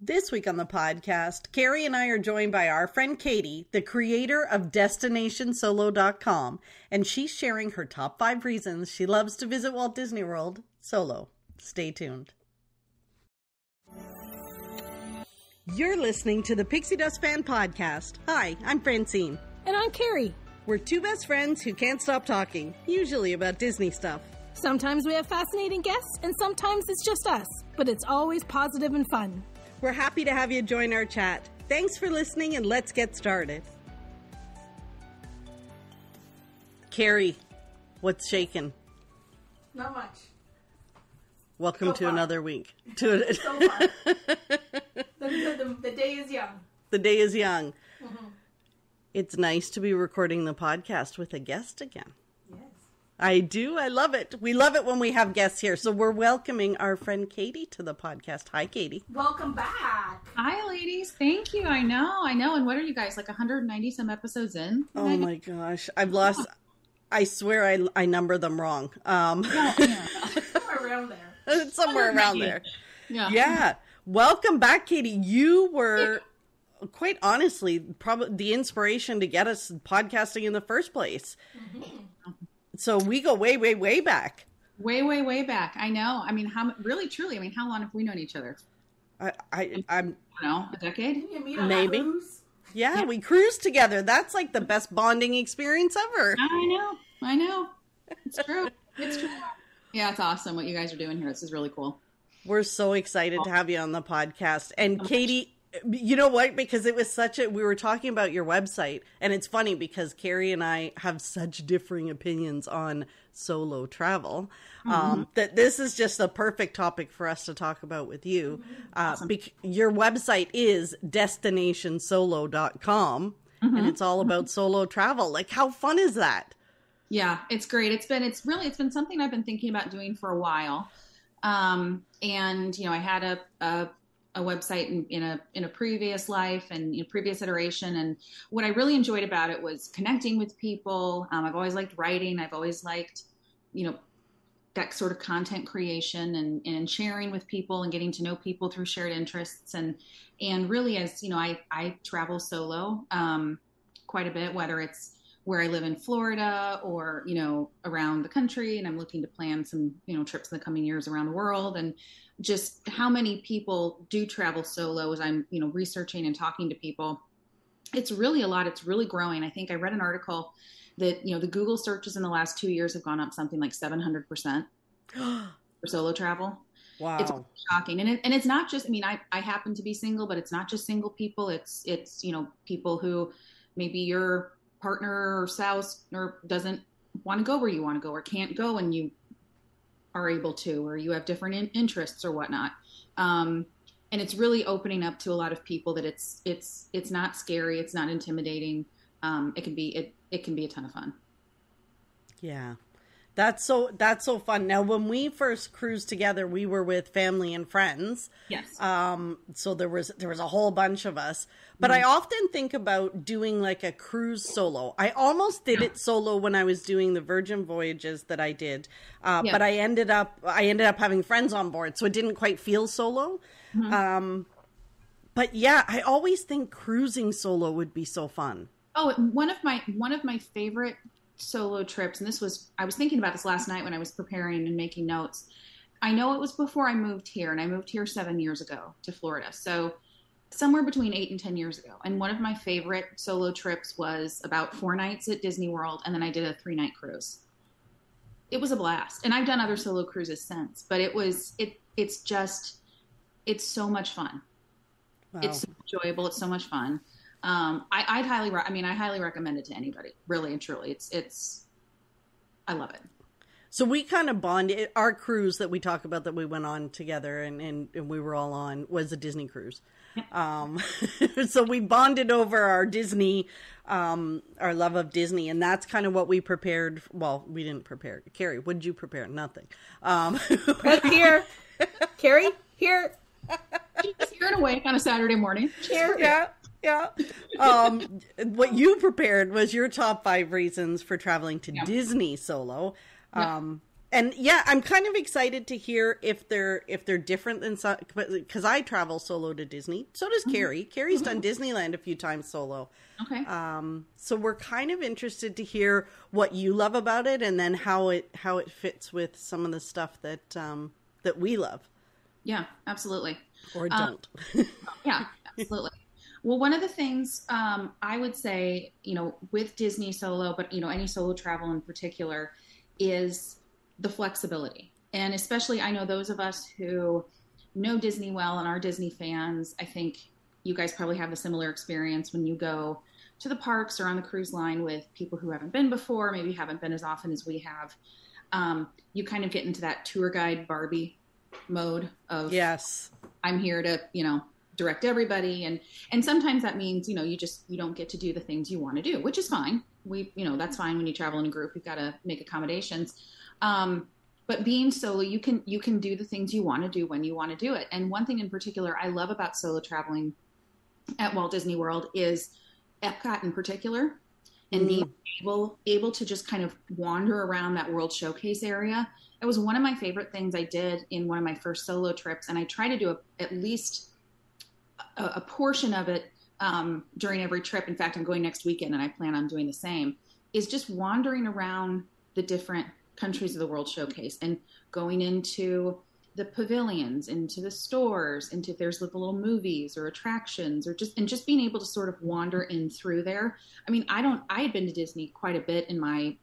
This week on the podcast, Carrie and I are joined by our friend Katie, the creator of DestinationSolo.com, and she's sharing her top five reasons she loves to visit Walt Disney World solo. Stay tuned. You're listening to the Pixie Dust Fan Podcast. Hi, I'm Francine. And I'm Carrie. We're two best friends who can't stop talking, usually about Disney stuff. Sometimes we have fascinating guests, and sometimes it's just us, but it's always positive and fun. We're happy to have you join our chat. Thanks for listening, and let's get started. Carrie, what's shaking? Not much. Welcome So to far. another week. To So far. the, the, the day is young. the day is young. Mm-hmm. It's nice to be recording the podcast with a guest again. Yes. I do. I love it. We love it when we have guests here. So we're welcoming our friend Katie to the podcast. Hi, Katie. Welcome back. Hi, ladies. Thank you. I know. I know. And what are you guys, like 190 some episodes in? Oh my gosh, I've lost. I swear I I number them wrong. Um, yeah. Somewhere around there. somewhere around there. Yeah. Yeah. Welcome back, Katie. You were quite honestly probably the inspiration to get us podcasting in the first place. So we go way, way, way back. Way, way, way back. I know. I mean, how really, truly, I mean, how long have we known each other? I, I I'm I don't know, a decade? You meet Maybe. that cruise? yeah, we cruise together. That's like the best bonding experience ever. I know. I know. It's true. it's true. Yeah, it's awesome what you guys are doing here. This is really cool. We're so excited to have you on the podcast. And Katie, you know what? Because it was such a, we were talking about your website, and it's funny because Carrie and I have such differing opinions on solo travel um, that this is just the perfect topic for us to talk about with you. Uh, bec- your website is destinationsolo.com, and it's all about solo travel. Like, how fun is that? Yeah, it's great. It's been it's really it's been something I've been thinking about doing for a while. Um, and you know, I had a a, a website in, in a in a previous life and previous iteration, and what I really enjoyed about it was connecting with people. Um, I've always liked writing. I've always liked, you know, that sort of content creation and, and sharing with people and getting to know people through shared interests and and really as you know I I travel solo um, quite a bit, whether it's where I live in Florida or, you know, around the country. And I'm looking to plan some, you know, trips in the coming years around the world. And just how many people do travel solo as I'm, you know, researching and talking to people. It's really a lot. It's really growing. I think I read an article that, you know, the Google searches in the last two years have gone up something like 700% for solo travel wow. it's shocking and it, and it's not just i mean I, I happen to be single but it's not just single people it's it's you know people who maybe your partner or spouse or doesn't want to go where you want to go or can't go and you are able to or you have different in, interests or whatnot. Um, and it's really opening up to a lot of people that it's it's it's not scary it's not intimidating. Um, it can be it, it can be a ton of fun. Yeah. That's so that's so fun. Now when we first cruised together, we were with family and friends. yes Um so there was there was a whole bunch of us. But I often think about doing like a cruise solo. I almost did it solo when I was doing the Virgin Voyages that I did. Uh, Yeah. but I ended up I ended up having friends on board, so it didn't quite feel solo. Um but yeah, I always think cruising solo would be so fun. Oh, one of my one of my favorite solo trips, and this was I was thinking about this last night when I was preparing and making notes. I know it was before I moved here, and I moved here seven years ago to Florida, so somewhere between eight and ten years ago. And one of my favorite solo trips was about four nights at Disney World, and then I did a three night cruise. It was a blast, and I've done other solo cruises since, but it was it it's just it's so much fun Wow. it's so enjoyable it's so much fun um I, i'd highly re- i mean i highly recommend it to anybody really and truly it's it's i love it So we kind of bonded. Our cruise that we talk about that we went on together and, and, and we were all on was a Disney cruise. Um, so we bonded over our Disney, um, our love of Disney, and that's kind of what we prepared. Well, we didn't prepare. Carrie, what did you prepare? Nothing. Um, Right here. Carrie, here. just here and awake on a saturday morning Here. yeah, yeah. Um, what you prepared was your top five reasons for traveling to Yeah. Disney solo. Yeah. Um, and yeah, I'm kind of excited to hear if they're if they're different than some because I travel solo to Disney. So does Carrie. Carrie's done Disneyland a few times solo. Okay. Um, so we're kind of interested to hear what you love about it, and then how it how it fits with some of the stuff that um, that we love yeah, absolutely. or Uh, don't. Yeah, absolutely. Well, one of the things um, I would say, you know, with Disney solo, but you know, any solo travel in particular, is the flexibility. And especially, I know those of us who know Disney well and are Disney fans. I think you guys probably have a similar experience when you go to the parks or on the cruise line with people who haven't been before, maybe haven't been as often as we have. Um, you kind of get into that tour guide Barbie mode of yes. I'm here to, you know, direct everybody and and sometimes that means, you know, you just you don't get to do the things you want to do, which is fine. We, you know, that's fine when you travel in a group. You've got to make accommodations. Um but being solo, you can you can do the things you want to do when you want to do it. And one thing in particular I love about solo traveling at Walt Disney World is Epcot in particular and being able able to just kind of wander around that World Showcase area. It was one of my favorite things I did in one of my first solo trips, and I try to do a, at least a, portion of it um, during every trip. In fact, I'm going next weekend, and I plan on doing the same. Is just wandering around the different countries of the World Showcase and going into the pavilions, into the stores, into if there's little movies or attractions, or just and just being able to sort of wander in through there. I mean, I don't. I had been to Disney quite a bit in my,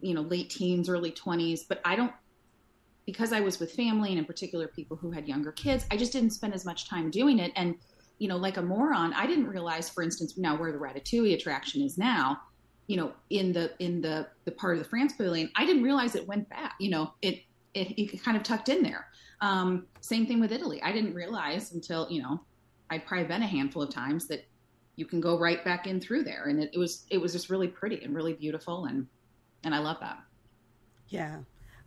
you know, late teens, early twenties, but I don't because I was with family and in particular people who had younger kids. I just didn't spend as much time doing it, and you know, like a moron, I didn't realize, for instance, now where the Ratatouille attraction is now. You know, in the in the the part of the France Pavilion, I didn't realize it went back. You know, it it, it kind of tucked in there. Um, same thing with Italy. I didn't realize until you know I'd probably been a handful of times that you can go right back in through there, and it, it was it was just really pretty and really beautiful, and and I love that. Yeah.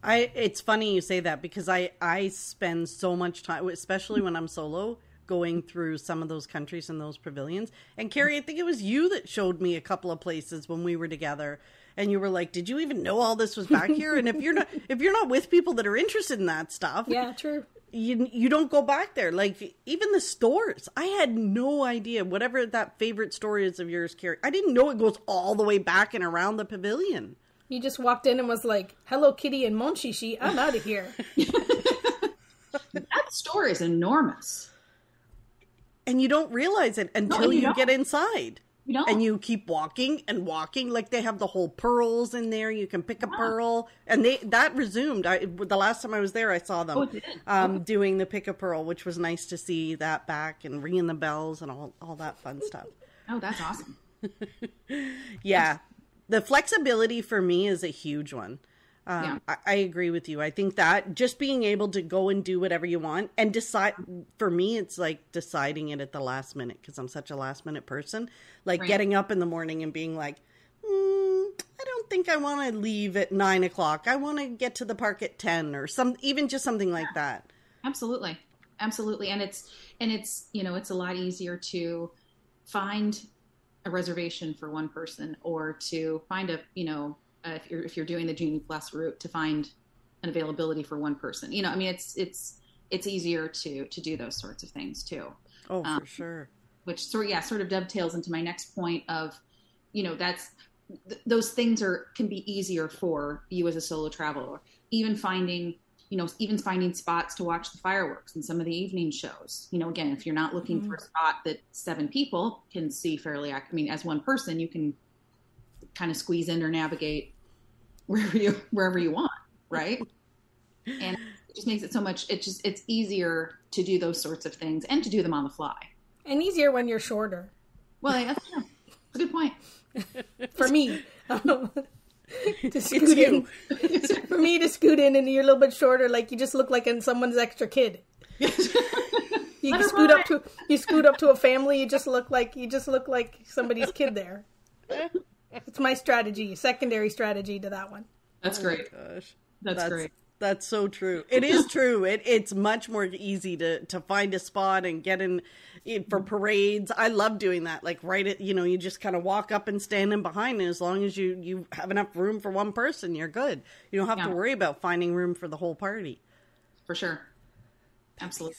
I it's funny you say that because I I spend so much time especially when I'm solo going through some of those countries and those pavilions. And Carrie, I think it was you that showed me a couple of places when we were together and you were like, "Did you even know all this was back here?" and if you're not if you're not with people that are interested in that stuff, Yeah, true. you you don't go back there. Like even the stores, I had no idea. Whatever that favorite store is of yours, Carrie, I didn't know it goes all the way back and around the pavilion. You just walked in and was like, "Hello, Kitty and Monchichi, I'm out of here." That store is enormous. and you don't realize it until you you, get inside. You don't. And you keep walking and walking, like they have the whole pearls in there. You can pick a pearl, and they that resumed. I the last time I was there, I saw them Oh, it did? um, doing the pick a pearl, which was nice to see that back and ringing the bells and all all that fun stuff. Oh, that's awesome. Yeah, the flexibility for me is a huge one. Um, Yeah. I, I agree with you. I think that just being able to go and do whatever you want and decide for me, it's like deciding it at the last minute because I'm such a last minute person. Like Right. getting up in the morning and being like, mm, I don't think I want to leave at nine o'clock. I want to get to the park at ten or some, even just something like that. Absolutely. Absolutely. And it's and it's, you know, it's a lot easier to find a reservation for one person or to find a, you know, uh, if you're if you're doing the Genie Plus route to find an availability for one person. You know, I mean it's it's it's easier to to do those sorts of things too. Oh, Um, for sure. which sort yeah sort of dovetails into my next point of you know that's th- those things are can be easier for you as a solo traveler even finding you know even finding spots to watch the fireworks and some of the evening shows. You know again if you're not looking for a mm-hmm. spot that seven people can see fairly i mean as one person you can kind of squeeze in or navigate wherever you wherever you want right? And it just makes it so much it just it's easier to do those sorts of things and to do them on the fly. And easier when you're shorter. well, that's, yeah, that's a good point. For me, to It's scoot in. you. For me to scoot in and you're a little bit shorter, like you just look like in someone's extra kid. You Let scoot up to you scoot up to a family. You just look like you just look like somebody's kid there. It's my strategy, secondary strategy to that one. That's oh great. Gosh. That's, That's- great. That's so true. It is true. It it's much more easy to to find a spot and get in, in for parades. I love doing that. Like right at you know you just kind of walk up and stand in behind, and as long as you you have enough room for one person, you're good. You don't have Yeah. to worry about finding room for the whole party. For sure. Absolutely.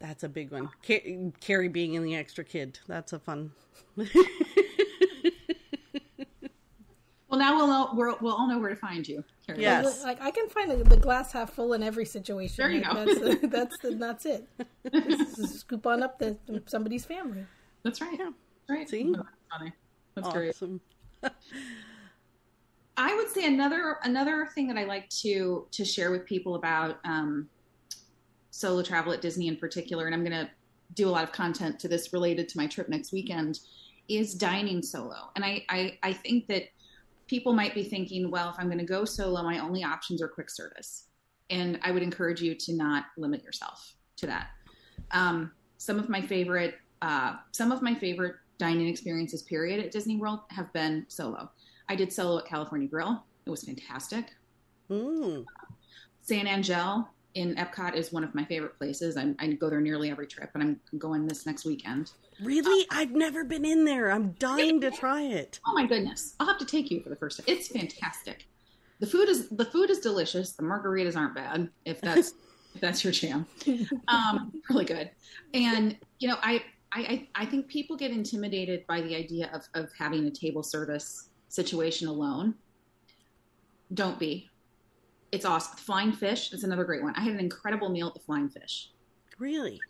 That's a big one. Ca- Carrie being in the extra kid. That's a fun. Well, now we'll we're, we'll all know where to find you. Carrie. Yeah. Yes. Like I can find the, the glass half full in every situation. There you Like, go. That's the, that's the, that's it. Just scoop on up the somebody's family. That's right. Yeah. Right. See? Oh, that's funny. That's great. I would say another another thing that I like to to share with people about um, solo travel at Disney in particular, and I'm going to do a lot of content to this related to my trip next weekend, is dining solo. And I I, I think that people might be thinking, well, if I'm going to go solo, my only options are quick service, and I would encourage you to not limit yourself to that. Um, some of my favorite uh, some of my favorite dining experiences, period, at Disney World have been solo. I did solo at California Grill. It was fantastic. Mm. San Angel in Epcot is one of my favorite places. I'm, I go there nearly every trip, and I'm going this next weekend. Really, I've never been in there. I'm dying to try it. Oh my goodness! I'll have to take you for the first time. It's fantastic. The food is the food is delicious. The margaritas aren't bad if that's if that's your jam. Um, really good. And you know, I, I I think people get intimidated by the idea of of having a table service situation alone. Don't be. It's awesome. Flying Fish is another great one. I had an incredible meal at the Flying Fish. Really?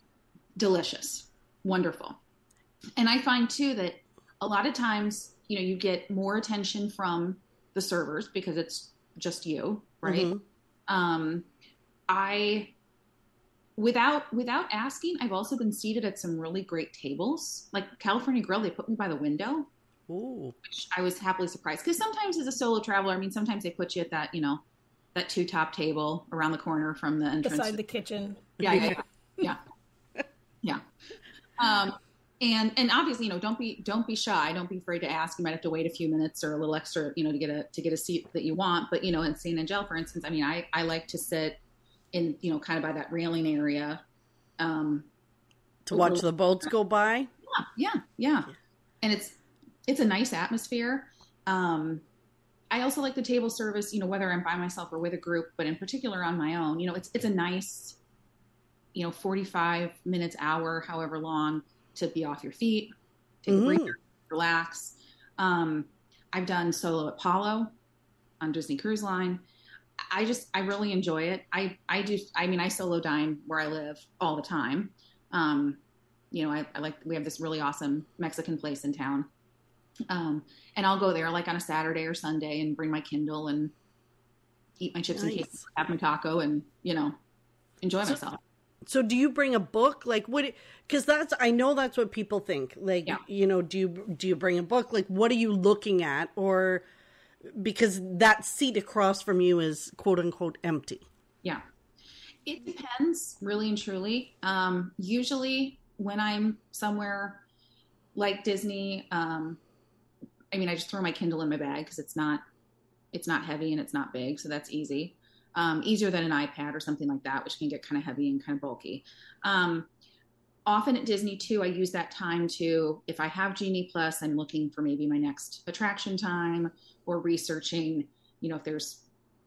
delicious, wonderful. And I find too that a lot of times, you know, you get more attention from the servers because it's just you, right? Mhm. Um, I without without asking, I've also been seated at some really great tables. Like California Grill, they put me by the window, Ooh. which I was happily surprised. Because sometimes as a solo traveler, I mean, sometimes they put you at that, you know, that two top table around the corner from the entrance. Beside the kitchen. yeah, yeah, yeah, yeah. yeah. Um, and and obviously, you know, don't be don't be shy. Don't be afraid to ask. You might have to wait a few minutes or a little extra, you know, to get a to get a seat that you want. But you know, in San Angel, for instance, I mean, I I like to sit in you know kind of by that railing area. Um, To watch the boats go by? Yeah, yeah, yeah, and it's it's a nice atmosphere. Um, I also like the table service, you know, whether I'm by myself or with a group, but in particular on my own. You know, it's it's a nice, you know, 45 minutes, hour, however long, to be off your feet, take a Mhm. breather, relax. Um, I've done solo at Palo on Disney Cruise Line. I just I really enjoy it. I I do. I mean, I solo dine where I live all the time. Um, you know, I, I like we have this really awesome Mexican place in town, um, and I'll go there like on a Saturday or Sunday and bring my Kindle and eat my chips and cake, Nice. have my taco, and you know, enjoy So- myself. So do you bring a book? Like what cuz that's I know that's what people think. Like Yeah. you know, do you do you bring a book? Like what are you looking at or because that seat across from you is quote unquote empty. Yeah. It depends, really and truly. Um, usually, when I'm somewhere like Disney, um, I mean, I just throw my Kindle in my bag because it's not it's not heavy and it's not big, so that's easy. Um, easier than an iPad or something like that, which can get kind of heavy and kind of bulky. Um, often at Disney too, I use that time to, if I have Genie Plus, I'm looking for maybe my next attraction time or researching, you know, if there's,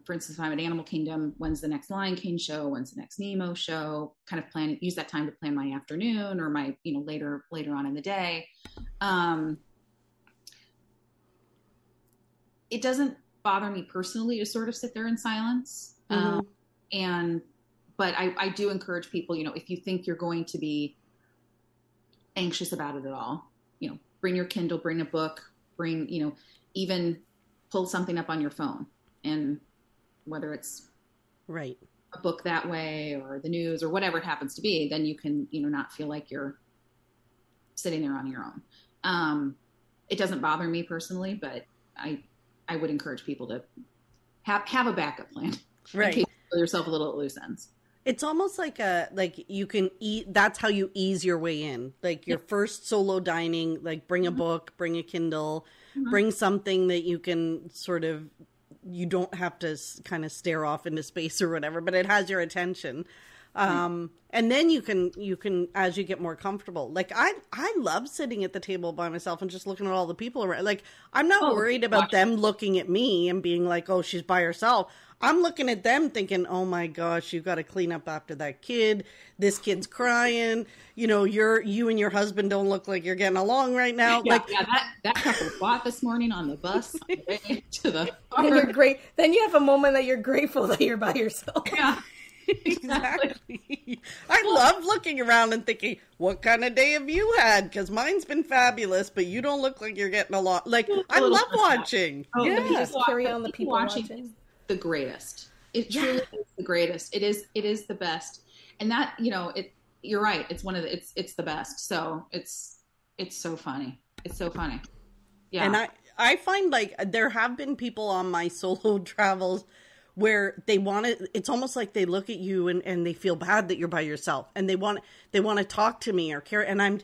for instance, if I'm at Animal Kingdom, when's the next Lion King show? When's the next Nemo show? Kind of plan, use that time to plan my afternoon or my, you know, later, later on in the day. Um, it doesn't bother me personally to sort of sit there in silence. Um, and but I, I do encourage people you know if you think you're going to be anxious about it at all you know bring your kindle bring a book bring you know even pull something up on your phone and whether it's Right. a book that way or the news or whatever it happens to be then you can you know not feel like you're sitting there on your own um, it doesn't bother me personally but i i would encourage people to have have a backup plan Right. you yourself a little at loose ends It's almost like a like you can eat. That's how you ease your way in. Like your first solo dining. Like bring a book, bring a Kindle, Mhm. bring something that you can sort of you don't have to kind of stare off into space or whatever, but it has your attention. Um, and then you can you can as you get more comfortable. Like I I love sitting at the table by myself and just looking at all the people around. Like I'm not Oh, worried about watch- them looking at me and being like, "Oh, she's by herself." I'm looking at them thinking, "Oh my gosh, you've got to clean up after that kid. This kid's crying. You know, you're you and your husband don't look like you're getting along right now." Yeah, like yeah, that that couple fought this morning on the bus on the way to the Then you're great. Then you have a moment that you're grateful that you're by yourself. yeah. exactly. I love looking around and thinking, "What kind of day have you had?" Because mine's been fabulous, but you don't look like you're getting a lot. Like I love watching. Oh, the yeah, people- Carry on the people watching watching. is the greatest. It truly is the greatest. It is it is the best. And that, you know, it you're right. It's one of the it's it's the best. So it's it's so funny. It's so funny. Yeah. and I I find like there have been people on my solo travels where they want to it's almost like they look at you and, and they feel bad that you're by yourself and they want they want to talk to me or care. And i'm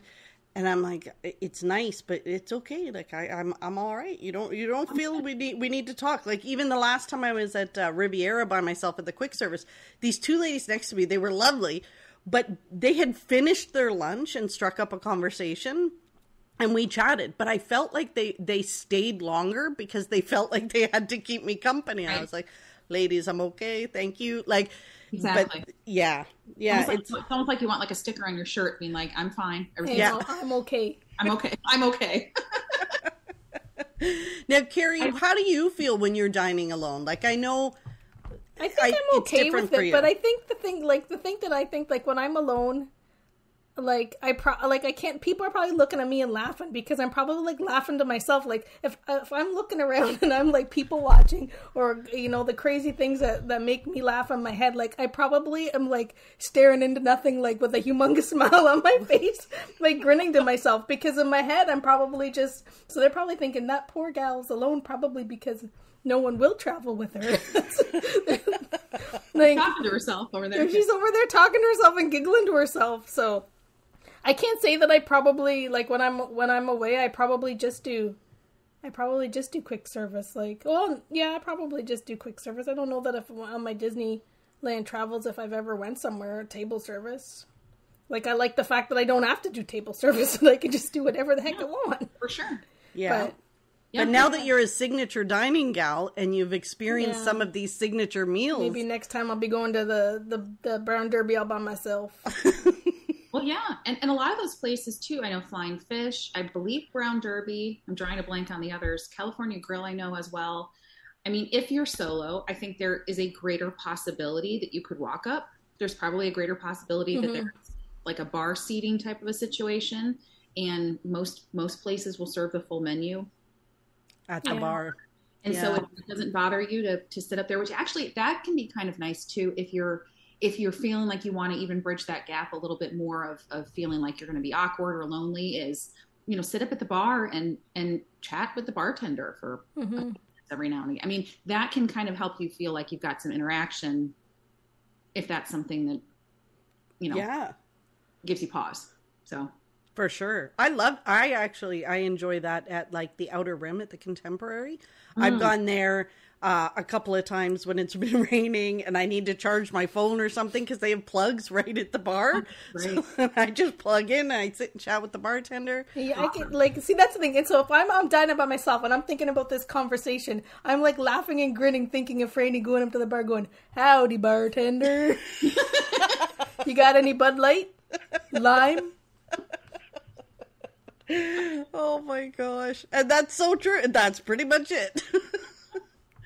and i'm like it's nice but it's okay. Like I, i'm i'm all right. You don't you don't feel we need we need to talk. Like even the last time i was at uh, riviera by myself at the quick service these two ladies next to me they were lovely but they had finished their lunch and struck up a conversation and we chatted. But i felt like they they stayed longer because they felt like they had to keep me company. I was like ladies i'm okay thank you like Exactly. but yeah yeah almost like, it's it's almost like you want like a sticker on your shirt being like, I'm fine. Hey, Everything's Yeah. well, I'm okay. I'm okay. I'm okay. now carrie how do you feel when you're dining alone like i know I think I- I, am okay with it, but I think the thing, like the thing that I think, like when I'm alone, like I pro- like I can't. People are probably looking at me and laughing because I'm probably like laughing to myself. Like if if I'm looking around and I'm like people watching, or you know the crazy things that that make me laugh on my head, like I probably am like staring into nothing, like with a humongous smile on my face, like grinning to myself because in my head I'm probably just. So they're probably thinking that poor gal's alone, probably because no one will travel with her. like Talking to herself over there. she's over there talking to herself and giggling to herself. So I can't say that I probably like when I'm when I'm away. I probably just do. I probably just do quick service. Like, well, yeah, I probably just do quick service. I don't know that if on my Disneyland travels, if I've ever went somewhere table service. Like, I like the fact that I don't have to do table service and I can just do whatever the heck I want. for sure. yeah But Yeah, but now that you're a signature dining gal and you've experienced Yeah. some of these signature meals maybe next time I'll be going to the the, the Brown Derby all by myself. Well, yeah, and, and a lot of those places too. I know Flying Fish. I believe Brown Derby. I'm drawing a blank on the others. California Grill, I know as well. I mean, if you're solo, I think there is a greater possibility that you could walk up. There's probably a greater possibility that Mhm. there's like a bar seating type of a situation, and most most places will serve the full menu. at the Yeah. bar And so it doesn't bother you to, to sit up there, which actually that can be kind of nice too if you're if you're feeling like you want to even bridge that gap a little bit more of, of feeling like you're going to be awkward or lonely is you know sit up at the bar and and chat with the bartender for hmm every now and again. I mean that can kind of help you feel like you've got some interaction if that's something that you know yeah gives you pause. So For sure. I love I actually I enjoy that at like the outer rim at the contemporary. I've Mm. gone there uh, a couple of times when it's been raining and I need to charge my phone or something because they have plugs right at the bar. So I just plug in and I sit and chat with the bartender. Yeah, I can like see that's the thing. And so if I'm I'm dining by myself and I'm thinking about this conversation, I'm like laughing and grinning, thinking of Franny going up to the bar, going, "Howdy, bartender. you got any Bud Light, lime?" Oh my gosh. And that's so true. And that's pretty much it.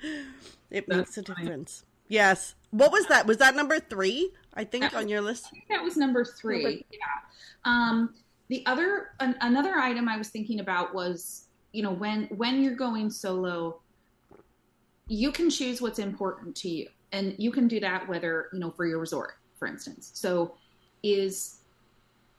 it makes a That's fine. difference. Yes. What was that? Was that number three? I think That was- on your list. that was number three. Number- Yeah. Um, the other an, another item I was thinking about was you know when when you're going solo, you can choose what's important to you, and you can do that whether you know for your resort, for instance. So, is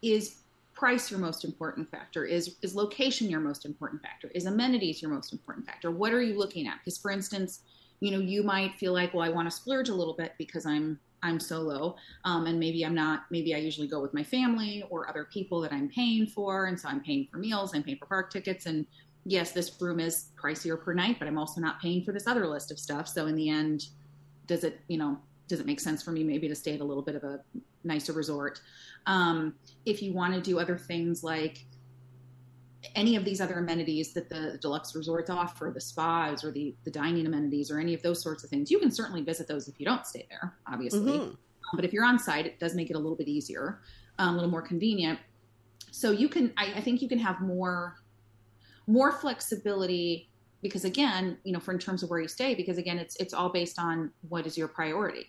is price your most important factor? Is is location your most important factor? Is amenities your most important factor? What are you looking at? Because for instance, you know you might feel like well I want to splurge a little bit because I'm I'm solo um, and maybe I'm not. Maybe I usually go with my family or other people that I'm paying for, and so I'm paying for meals, I'm paying for park tickets, and yes, this room is pricier per night, but I'm also not paying for this other list of stuff. So in the end, does it, you know, does it make sense for me maybe to stay at a little bit of a nicer resort? Um, if you want to do other things like any of these other amenities that the deluxe resorts offer, the spas or the, the dining amenities or any of those sorts of things, you can certainly visit those if you don't stay there, obviously. Mm-hmm. But if you're on site, it does make it a little bit easier, um, a little more convenient. So you can, I, I think you can have more, more flexibility because again, you know, for in terms of where you stay, because again, it's it's all based on what is your priority,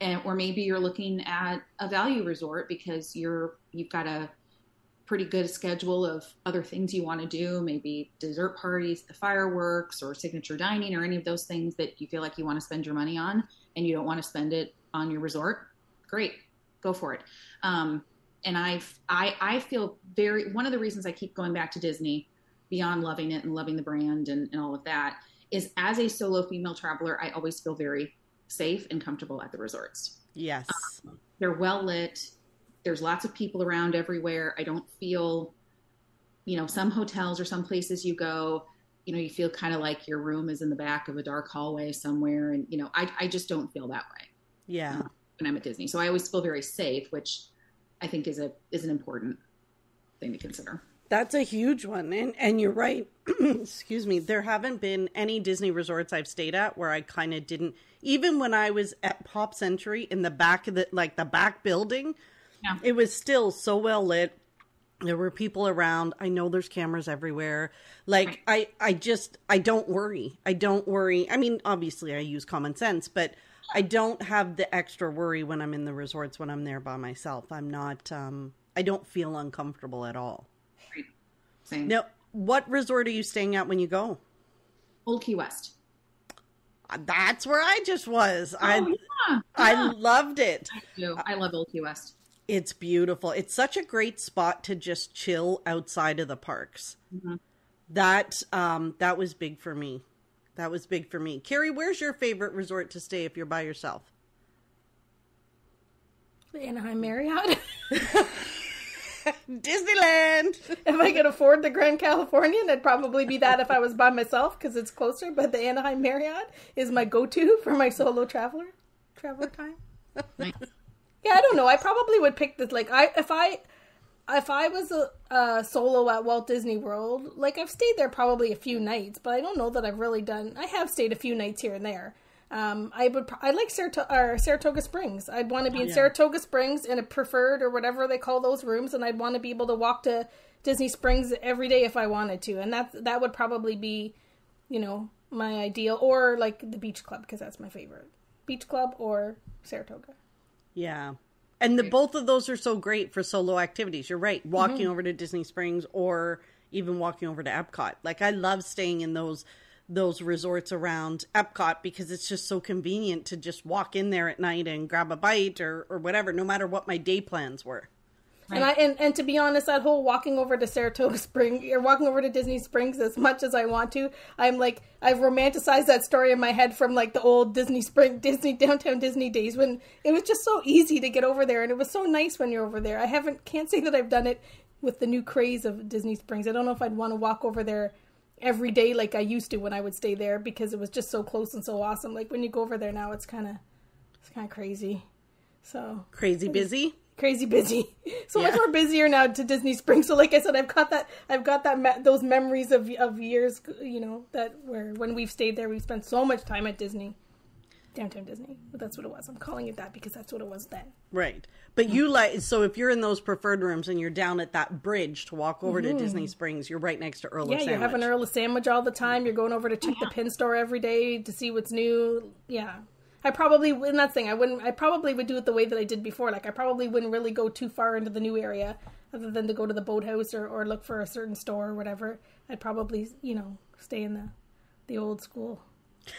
and or maybe you're looking at a value resort because you're you've got a pretty good schedule of other things you want to do, maybe dessert parties, the fireworks, or signature dining, or any of those things that you feel like you want to spend your money on, and you don't want to spend it on your resort. Great, go for it. Um, and I've I I feel very one of the reasons I keep going back to Disney beyond loving it and loving the brand and, and all of that is as a solo female traveler, I always feel very safe and comfortable at the resorts. Yes. Um, they're well lit. There's lots of people around everywhere. I don't feel, you know, some hotels or some places you go, you know, you feel kind of like your room is in the back of a dark hallway somewhere. And, you know, I, I just don't feel that way. Yeah. Um, when I'm at Disney. So I always feel very safe, which I think is a, is an important thing to consider. That's a huge one. And and you're right. Excuse me. There haven't been any Disney resorts I've stayed at where I kind of didn't even when I was at Pop Century in the back of the like the back building, yeah. it was still so well lit. There were people around. I know there's cameras everywhere. Like right. I I just I don't worry. I don't worry. I mean, obviously I use common sense, but I don't have the extra worry when I'm in the resorts when I'm there by myself. I'm not um I don't feel uncomfortable at all. Same. Now, what resort are you staying at when you go? Old Key West. Uh, that's where I just was. Oh, I yeah, yeah. I loved it. I do. I love Old Key West. It's beautiful. It's such a great spot to just chill outside of the parks. Mm-hmm. That um that was big for me. That was big for me. Carrie, where's your favorite resort to stay if you're by yourself? The Anaheim Marriott. Disneyland. if I could afford the Grand Californian, it'd probably be that if I was by myself because it's closer. But the Anaheim Marriott is my go-to for my solo traveler traveler time. Yeah, I don't know. I probably would pick this. Like, I if I if I was a, a, solo at Walt Disney World, like I've stayed there probably a few nights, but I don't know that I've really done. I have stayed a few nights here and there. Um, I would I like Saratoga, or Saratoga Springs. I'd want to be in yeah. Saratoga Springs in a preferred or whatever they call those rooms, and I'd want to be able to walk to Disney Springs every day if I wanted to, and that that would probably be, you know, my ideal, or like the Beach Club because that's my favorite. Beach Club or Saratoga. Yeah. And the both of those are so great for solo activities. You're right. Walking mm-hmm. over to Disney Springs or even walking over to Epcot. Like I love staying in those those resorts around Epcot because it's just so convenient to just walk in there at night and grab a bite or, or whatever, no matter what my day plans were. Right. And I and, and to be honest, that whole walking over to Saratoga Springs or walking over to Disney Springs as much as I want to, I'm like I've romanticized that story in my head from like the old Disney Spring Disney downtown Disney days when it was just so easy to get over there and it was so nice when you're over there. I haven't can't say that I've done it with the new craze of Disney Springs. I don't know if I'd want to walk over there every day like I used to when I would stay there because it was just so close and so awesome. Like when you go over there now, it's kind of it's kind of crazy. So crazy busy. Crazy busy, so yeah. much more busier now to Disney Springs. So, like I said, I've got that, I've got that, me- those memories of of years, you know, that where when we've stayed there, we've spent so much time at Disney downtown Disney. But that's what it was. I'm calling it that because that's what it was then. Right. But you like so if you're in those preferred rooms and you're down at that bridge to walk over mm-hmm. to Disney Springs, you're right next to Earl yeah, of Sandwich. you're having Earl of Sandwich all the time. You're going over to check yeah. the pin store every day to see what's new. Yeah. I probably in that thing I wouldn't I probably would do it the way that I did before. Like I probably wouldn't really go too far into the new area other than to go to the boathouse or, or look for a certain store or whatever. I'd probably, you know, stay in the the old school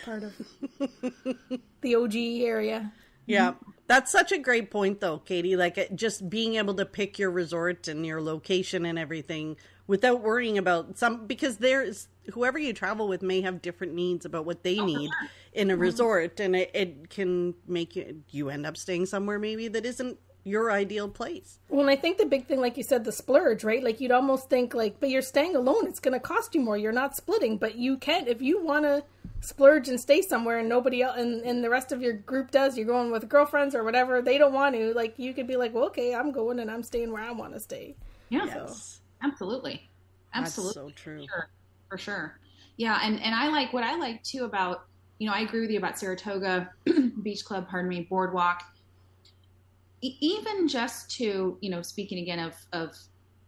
part of the OG area. Yeah. That's such a great point though, Katie. Like just being able to pick your resort and your location and everything without worrying about some because there's whoever you travel with may have different needs about what they need in a mm-hmm. resort and it, it can make you you end up staying somewhere maybe that isn't your ideal place. Well, and I think the big thing, like you said, the splurge, right? Like you'd almost think, like, but you're staying alone. It's going to cost you more. You're not splitting, but you can if you want to splurge and stay somewhere, and nobody else, and, and the rest of your group does. You're going with girlfriends or whatever. They don't want to. Like you could be like, well, okay, I'm going and I'm staying where I want to stay. Yeah, yes. absolutely, absolutely, That's so true, for sure. for sure. Yeah, and and I like what I like too about you know I agree with you about Saratoga Beach Club. Pardon me, Boardwalk even just to you know speaking again of of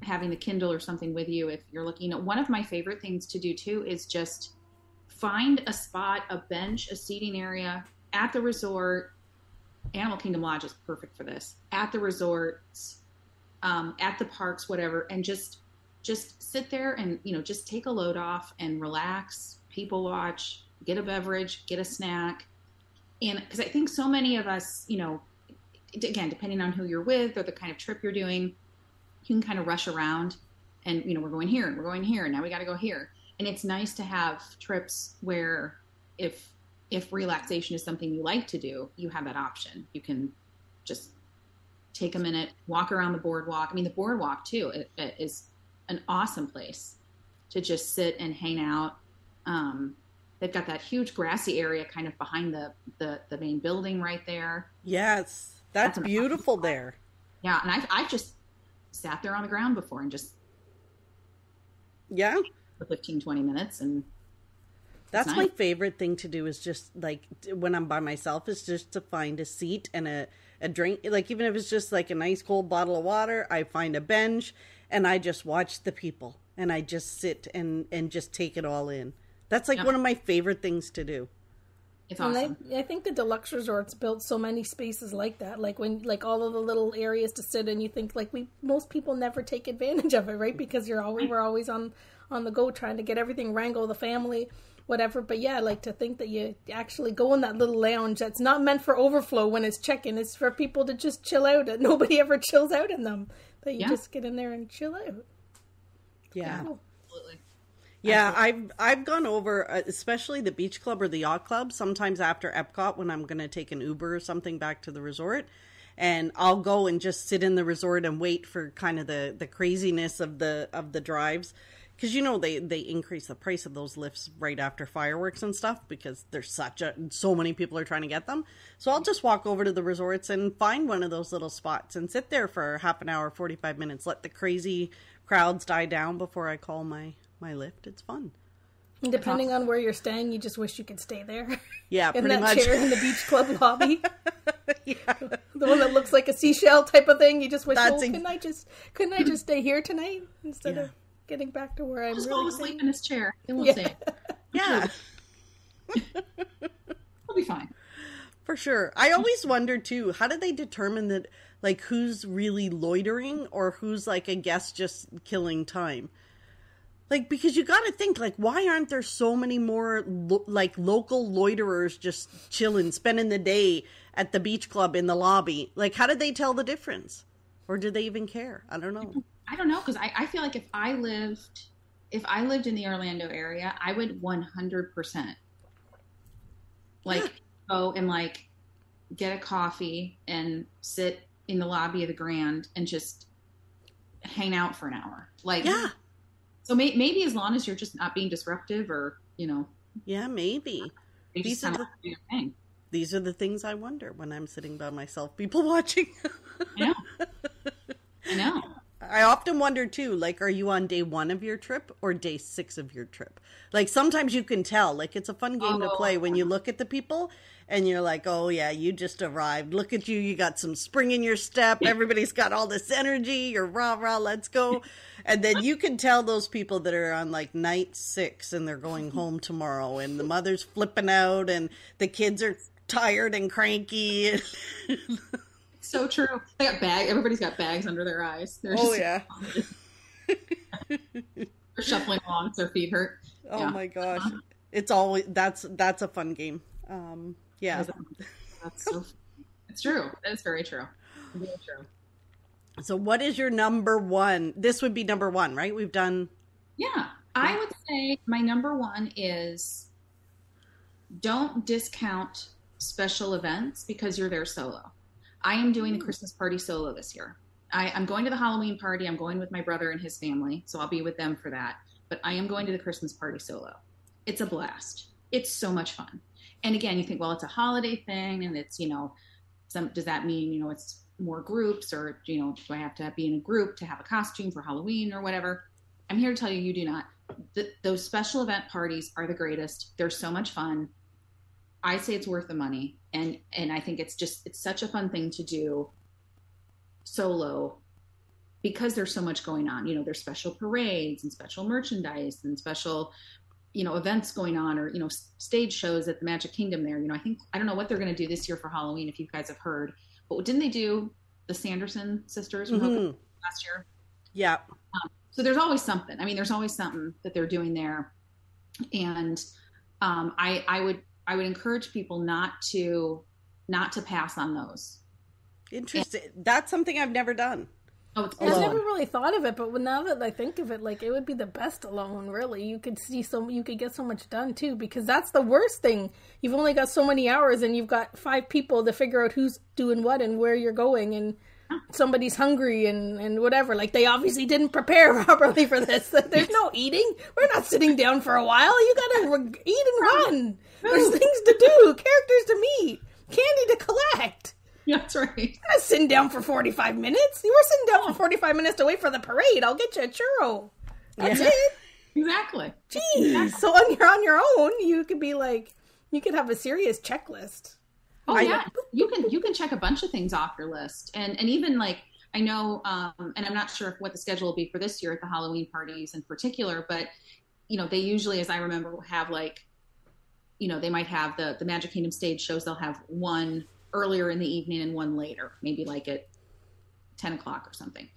having the kindle or something with you if you're looking at one of my favorite things to do too is just find a spot a bench a seating area at the resort. Animal kingdom lodge is perfect for this. At the resorts um, at the parks whatever and just just sit there and you know just take a load off and relax people watch get a beverage get a snack. And because i think so many of us you know again, depending on who you're with or the kind of trip you're doing, you can kind of rush around and, you know, we're going here and we're going here and now we got to go here. And it's nice to have trips where if, if relaxation is something you like to do, you have that option. You can just take a minute, walk around the boardwalk. I mean, the boardwalk too it, it is an awesome place to just sit and hang out. Um, they've got that huge grassy area kind of behind the, the, the main building right there. Yes. That's, That's beautiful there. Yeah, and I've I've just sat there on the ground before and just yeah for 15 20 minutes and that's nice. my favorite thing to do is just like when i'm by myself is just to find a seat and a, a drink like even if it's just like a nice cold bottle of water i find a bench and i just watch the people and i just sit and and just take it all in that's like yeah. one of my favorite things to do it's awesome. I, I, think the deluxe resorts built so many spaces like that. Like when, like all of the little areas to sit in. You think like we most people never take advantage of it, right? Because you're always we're always on on the go trying to get everything wrangle the family, whatever. But yeah, like to think that you actually go in that little lounge that's not meant for overflow when it's check-in. It's for people to just chill out. And nobody ever chills out in them. That you yeah. just get in there and chill out. Yeah. Cool. Absolutely. Yeah, I've I've gone over, uh, especially the beach club or the yacht club. Sometimes after Epcot, when I'm going to take an Uber or something back to the resort, and I'll go and just sit in the resort and wait for kind of the the craziness of the of the drives, because you know they they increase the price of those Lyfts right after fireworks and stuff because there's such a so many people are trying to get them. So I'll just walk over to the resorts and find one of those little spots and sit there for half an hour, forty five minutes, let the crazy crowds die down before I call my my Lyft. It's fun. Depending on where you're staying, you just wish you could stay there. Yeah, in pretty that much. chair in the beach club lobby. yeah, the one that looks like a seashell type of thing. You just wish, That's oh, ex- couldn't I just couldn't I just stay here tonight instead yeah. of getting back to where I'm just really fall asleep in this chair. It will yeah. stay. Yeah, we'll be fine for sure. I always wonder too. How do they determine that? Like, who's really loitering or who's like a guest just killing time? like because you got to think like why aren't there so many more lo- like local loiterers just chilling spending the day at the beach club in the lobby like how did they tell the difference or did they even care i don't know i don't know because I, I feel like if i lived if i lived in the orlando area i would 100% like yeah. go and like get a coffee and sit in the lobby of the grand and just hang out for an hour like yeah so may, maybe as long as you're just not being disruptive or, you know. Yeah, maybe. These are, the, these are the things I wonder when I'm sitting by myself, people watching. I know. I know. I often wonder too, like, are you on day one of your trip or day six of your trip? Like, sometimes you can tell. Like, it's a fun game oh, to play when you oh. look at the people and you're like, oh, yeah, you just arrived. Look at you. You got some spring in your step. Everybody's got all this energy. You're rah, rah, let's go. And then you can tell those people that are on like night six and they're going home tomorrow and the mother's flipping out and the kids are tired and cranky. so true. They got bag. Everybody's got bags under their eyes. They're oh yeah. They're shuffling along. Their feet hurt. Oh yeah. my gosh, uh-huh. it's always that's that's a fun game. Um, yeah, that's so. It's true. It's very true. Very true. So, what is your number one? This would be number one, right? We've done. Yeah, I would say my number one is don't discount special events because you're there solo. I am doing the Christmas party solo this year. I, I'm going to the Halloween party. I'm going with my brother and his family, so I'll be with them for that. But I am going to the Christmas party solo. It's a blast. It's so much fun. And again, you think, well, it's a holiday thing, and it's you know, some does that mean you know it's more groups, or you know, do I have to be in a group to have a costume for Halloween or whatever? I'm here to tell you, you do not. Th- those special event parties are the greatest. They're so much fun. I say it's worth the money, and and I think it's just it's such a fun thing to do solo because there's so much going on. You know, there's special parades and special merchandise and special you know events going on or you know stage shows at the Magic Kingdom there. You know, I think I don't know what they're going to do this year for Halloween if you guys have heard, but didn't they do the Sanderson sisters mm-hmm. last year? Yeah. Um, so there's always something. I mean, there's always something that they're doing there, and um, I I would I would encourage people not to not to pass on those. Interesting. And, That's something I've never done. Oh, I've never really thought of it, but now that I think of it, like it would be the best alone. Really, you could see so you could get so much done too, because that's the worst thing. You've only got so many hours, and you've got five people to figure out who's doing what and where you're going, and somebody's hungry and and whatever. Like they obviously didn't prepare properly for this. There's no eating. We're not sitting down for a while. You gotta re- eat and run. There's things to do, characters to meet, candy to collect. That's right. I'm not sitting down for 45 minutes. You were sitting down for 45 minutes to wait for the parade. I'll get you a churro. That's yeah. it. Exactly. Jeez. Exactly. So when you're on your own, you could be like, you could have a serious checklist. Oh I, yeah, you can you can check a bunch of things off your list, and and even like I know, um, and I'm not sure what the schedule will be for this year at the Halloween parties in particular, but you know they usually, as I remember, have like you know, they might have the the Magic Kingdom stage shows. They'll have one earlier in the evening and one later, maybe like at ten o'clock or something.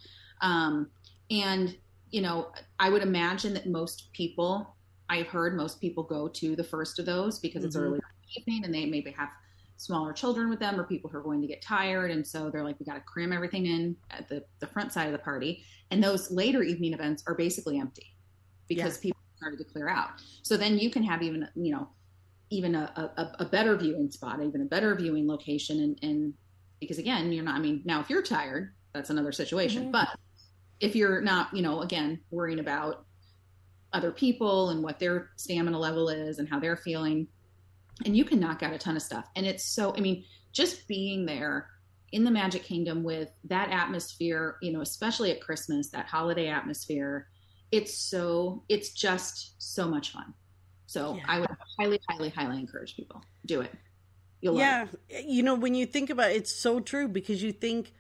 Um, and you know, I would imagine that most people, I've heard most people go to the first of those because mm-hmm. it's early in the evening and they maybe have smaller children with them or people who are going to get tired and so they're like we got to cram everything in at the, the front side of the party and those later evening events are basically empty because yeah. people started to clear out so then you can have even you know even a, a, a, better viewing spot, even a better viewing location. And, and, because again, you're not, I mean, now if you're tired, that's another situation. Mm-hmm. But if you're not, you know, again, worrying about other people and what their stamina level is and how they're feeling, and you can knock out a ton of stuff. And it's so, I mean, just being there in the Magic Kingdom with that atmosphere, you know, especially at Christmas, that holiday atmosphere, it's so, it's just so much fun. So yeah. I would highly, highly, highly encourage people do it. You'll yeah, it. you know when you think about it, it's so true because you think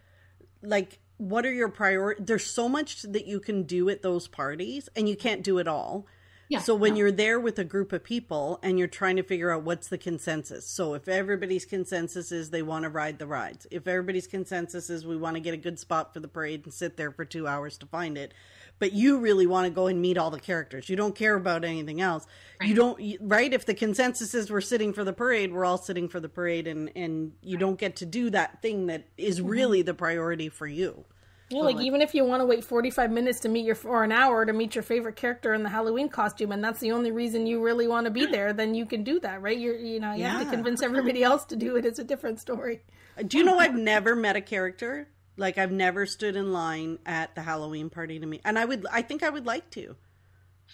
like what are your priorities? There's so much that you can do at those parties, and you can't do it all. Yeah, so when no. you're there with a group of people and you're trying to figure out what's the consensus. So if everybody's consensus is they want to ride the rides, if everybody's consensus is we want to get a good spot for the parade and sit there for 2 hours to find it, but you really want to go and meet all the characters. You don't care about anything else. Right. You don't right if the consensus is we're sitting for the parade, we're all sitting for the parade and and you don't get to do that thing that is mm-hmm. really the priority for you. Yeah, like even if you want to wait 45 minutes to meet your or an hour to meet your favorite character in the Halloween costume and that's the only reason you really want to be there, then you can do that, right? You're you know, you yeah. have to convince everybody else to do it. It's a different story. Do you know I've never met a character like I've never stood in line at the Halloween party to me, and I would. I think I would like to.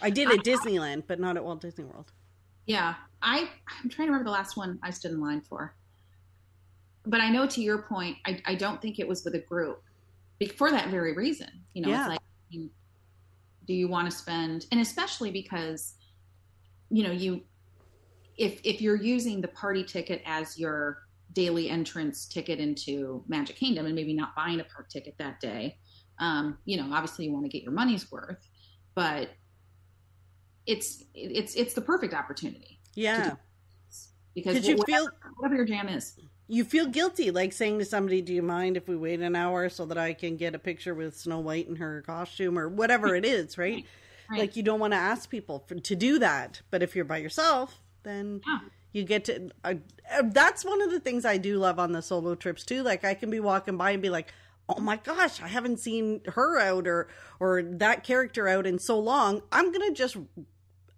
I did at Disneyland, but not at Walt Disney World. Yeah, I I'm trying to remember the last one I stood in line for. But I know to your point, I I don't think it was with a group, for that very reason. You know, yeah. it's like, do you want to spend, and especially because, you know, you if if you're using the party ticket as your daily entrance ticket into Magic Kingdom and maybe not buying a park ticket that day. Um, you know, obviously you want to get your money's worth, but it's it's it's the perfect opportunity. Yeah. Because you whatever, feel whatever your jam is. You feel guilty, like saying to somebody, "Do you mind if we wait an hour so that I can get a picture with Snow White in her costume or whatever it is?" Right? right. right. Like you don't want to ask people for, to do that, but if you're by yourself, then yeah you get to uh, that's one of the things i do love on the solo trips too like i can be walking by and be like oh my gosh i haven't seen her out or or that character out in so long i'm gonna just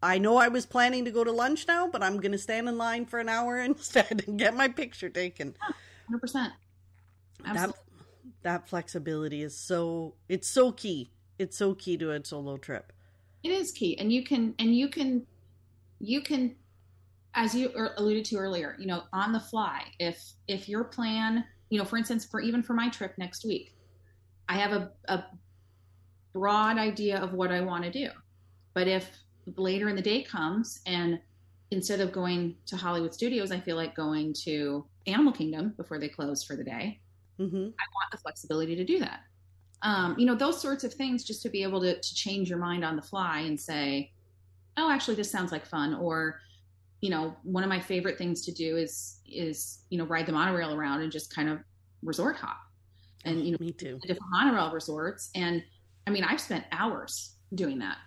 i know i was planning to go to lunch now but i'm gonna stand in line for an hour instead and get my picture taken 100% Absolutely. That that flexibility is so it's so key. It's so key to a solo trip. It is key, and you can and you can you can, as you er, alluded to earlier, you know, on the fly. If if your plan, you know, for instance, for even for my trip next week, I have a, a broad idea of what I want to do, but if later in the day comes and instead of going to Hollywood Studios, I feel like going to Animal Kingdom before they close for the day. Mm-hmm. I want the flexibility to do that. Um, you know, those sorts of things just to be able to, to change your mind on the fly and say, oh, actually, this sounds like fun. Or, you know, one of my favorite things to do is, is, you know, ride the monorail around and just kind of resort hop and, you know, me too. different monorail resorts. And I mean, I've spent hours doing that.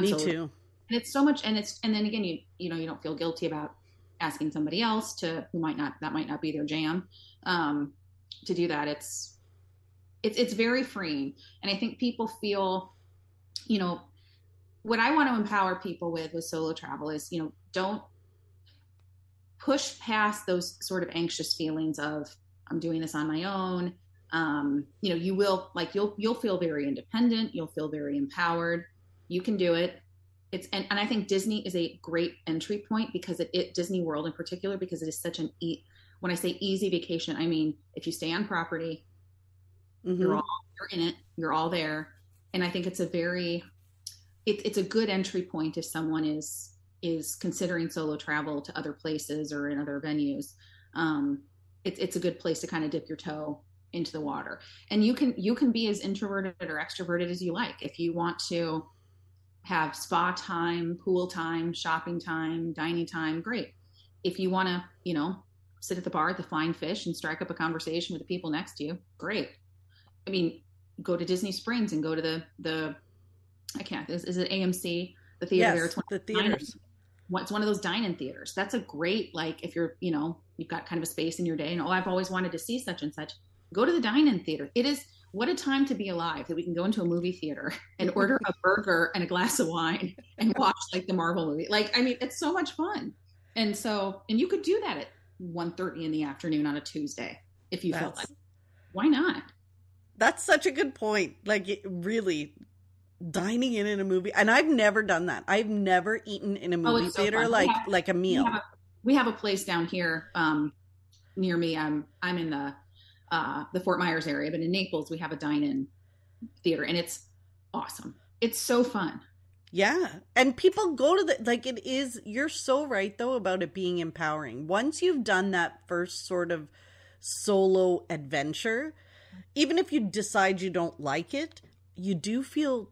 Me too and it's so much and it's and then again you you know you don't feel guilty about asking somebody else to who might not that might not be their jam um, to do that it's it's it's very freeing and i think people feel you know what i want to empower people with with solo travel is you know don't push past those sort of anxious feelings of i'm doing this on my own um, you know you will like you'll you'll feel very independent you'll feel very empowered you can do it it's and, and I think Disney is a great entry point because it, it Disney World in particular because it is such an e when I say easy vacation, I mean if you stay on property, mm-hmm. you're all you're in it, you're all there. And I think it's a very it, it's a good entry point if someone is is considering solo travel to other places or in other venues. Um, it, it's a good place to kind of dip your toe into the water. And you can you can be as introverted or extroverted as you like. If you want to have spa time, pool time, shopping time, dining time, great. If you want to, you know, sit at the bar at the Flying Fish and strike up a conversation with the people next to you, great. I mean, go to Disney Springs and go to the the I can't. Is, is it AMC? The theater yes, the theaters. What's one of those dine-in theaters? That's a great like if you're you know you've got kind of a space in your day and oh I've always wanted to see such and such. Go to the dine-in theater. It is what a time to be alive that we can go into a movie theater and order a burger and a glass of wine and watch like the Marvel movie. Like, I mean, it's so much fun. And so, and you could do that at 1.30 in the afternoon on a Tuesday if you felt like. Why not? That's such a good point. Like, it, really, dining in in a movie, and I've never done that. I've never eaten in a oh, movie oh, theater so like have, like a meal. We have a, we have a place down here um, near me. I'm I'm in the uh, the Fort Myers area, but in Naples we have a dine-in theater, and it's awesome. It's so fun. Yeah. And people go to the like it is you're so right though about it being empowering. Once you've done that first sort of solo adventure, even if you decide you don't like it, you do feel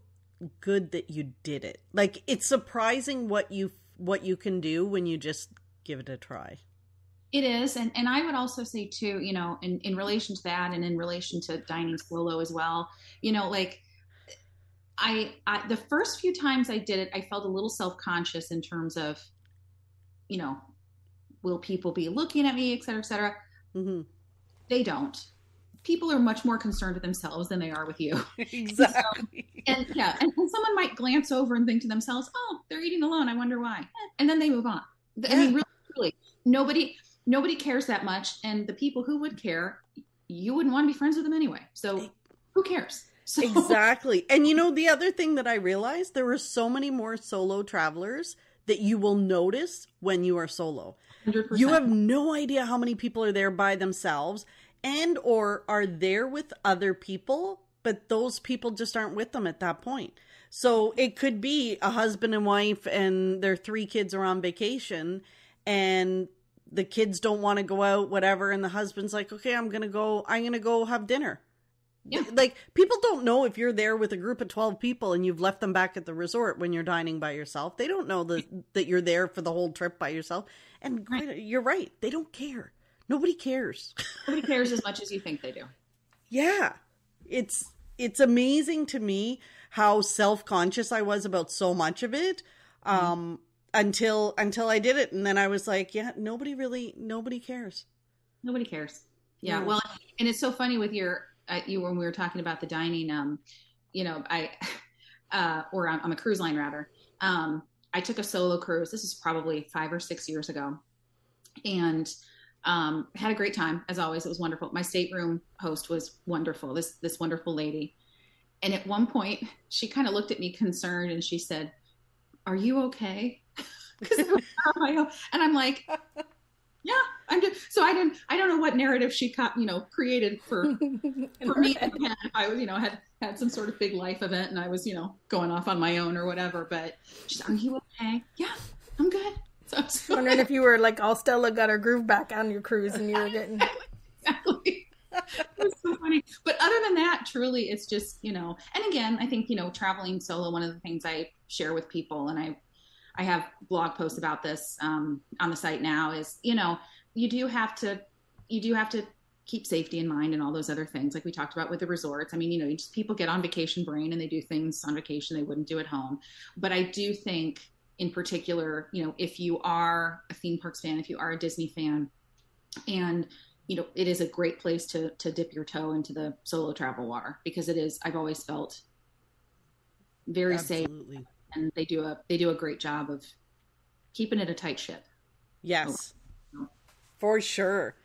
good that you did it. Like it's surprising what you what you can do when you just give it a try. It is, and and I would also say too, you know, in in relation to that, and in relation to dining solo as well, you know, like I, I the first few times I did it, I felt a little self conscious in terms of, you know, will people be looking at me, et cetera, et cetera. Mm-hmm. They don't. People are much more concerned with themselves than they are with you. Exactly. so, and yeah, and, and, someone might glance over and think to themselves, "Oh, they're eating alone. I wonder why," and then they move on. I mean, really, really, nobody nobody cares that much and the people who would care you wouldn't want to be friends with them anyway so who cares so. exactly and you know the other thing that i realized there are so many more solo travelers that you will notice when you are solo 100%. you have no idea how many people are there by themselves and or are there with other people but those people just aren't with them at that point so it could be a husband and wife and their three kids are on vacation and the kids don't want to go out, whatever, and the husband's like, okay, I'm gonna go, I'm gonna go have dinner. Yeah. Like people don't know if you're there with a group of 12 people and you've left them back at the resort when you're dining by yourself. They don't know that that you're there for the whole trip by yourself. And right. you're right. They don't care. Nobody cares. Nobody cares as much as you think they do. Yeah. It's it's amazing to me how self-conscious I was about so much of it. Mm-hmm. Um until until I did it, and then I was like, yeah, nobody really, nobody cares. Nobody cares. Yeah, well, and it's so funny with your uh, you when we were talking about the dining. Um, you know, I uh, or I'm, I'm a cruise line rather. Um, I took a solo cruise. This is probably five or six years ago, and Um, had a great time as always. It was wonderful. My stateroom host was wonderful. This this wonderful lady. And at one point, she kind of looked at me concerned and she said, "Are you okay?" and I'm like, "Yeah, I'm just." So I didn't. I don't know what narrative she cut, you know, created for for me. If I was, you know, had had some sort of big life event and I was, you know, going off on my own or whatever. But she's, "Are you okay?" Yeah, I'm good. So I was wondering if you were like all Stella got her groove back on your cruise and you were getting exactly. it's so funny. But other than that, truly, it's just you know. And again, I think you know, traveling solo. One of the things I share with people, and I, I have blog posts about this um, on the site now. Is you know, you do have to, you do have to keep safety in mind and all those other things like we talked about with the resorts i mean you know just people get on vacation brain and they do things on vacation they wouldn't do at home but i do think in particular you know if you are a theme parks fan if you are a disney fan and you know it is a great place to to dip your toe into the solo travel water because it is i've always felt very Absolutely. safe and they do a they do a great job of keeping it a tight ship yes so, for sure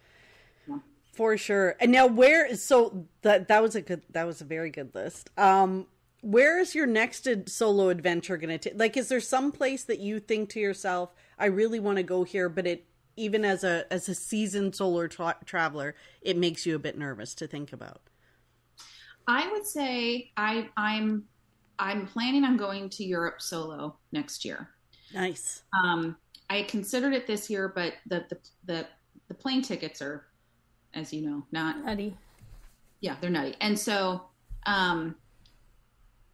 for sure. And now where so that that was a good that was a very good list. Um where is your next solo adventure going to take? Like is there some place that you think to yourself, I really want to go here, but it even as a as a seasoned solo tra- traveler, it makes you a bit nervous to think about? I would say I I'm I'm planning on going to Europe solo next year. Nice. Um I considered it this year, but the the the, the plane tickets are as you know, not nutty. Yeah, they're nutty. And so, um,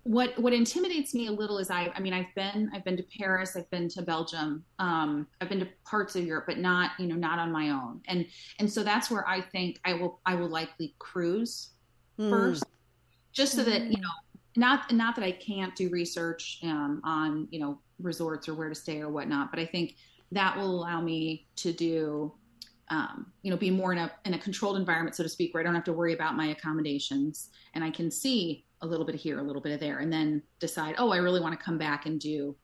what what intimidates me a little is I I mean I've been I've been to Paris I've been to Belgium um, I've been to parts of Europe but not you know not on my own and and so that's where I think I will I will likely cruise mm. first just so that you know not not that I can't do research um, on you know resorts or where to stay or whatnot but I think that will allow me to do um, you know, be more in a in a controlled environment, so to speak, where I don't have to worry about my accommodations, and I can see a little bit of here, a little bit of there, and then decide, oh, I really want to come back and do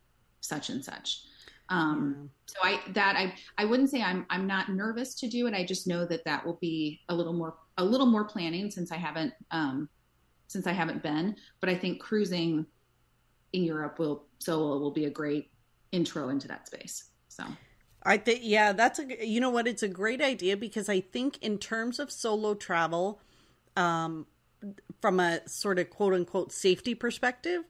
such and such. Um, So I that I I wouldn't say I'm I'm not nervous to do it. I just know that that will be a little more a little more planning since I haven't um, since I haven't been. But I think cruising in Europe will so will be a great intro into that space. So. I think yeah, that's a you know what it's a great idea because I think in terms of solo travel, um, from a sort of quote unquote safety perspective,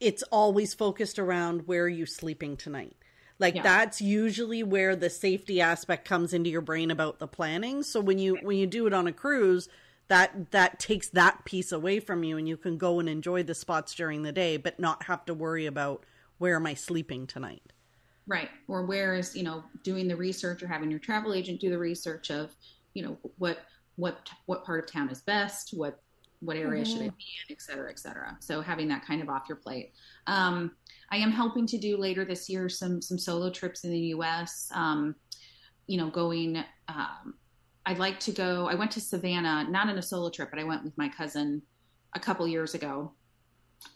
it's always focused around where are you sleeping tonight. Like yeah. that's usually where the safety aspect comes into your brain about the planning. So when you when you do it on a cruise, that that takes that piece away from you and you can go and enjoy the spots during the day but not have to worry about where am I sleeping tonight. Right. Or where is, you know, doing the research or having your travel agent do the research of, you know, what what what part of town is best, what what area mm-hmm. should I be in, et cetera, et cetera. So having that kind of off your plate. Um, I am helping to do later this year some some solo trips in the U.S. Um, you know, going. Um, I'd like to go. I went to Savannah, not in a solo trip, but I went with my cousin a couple years ago,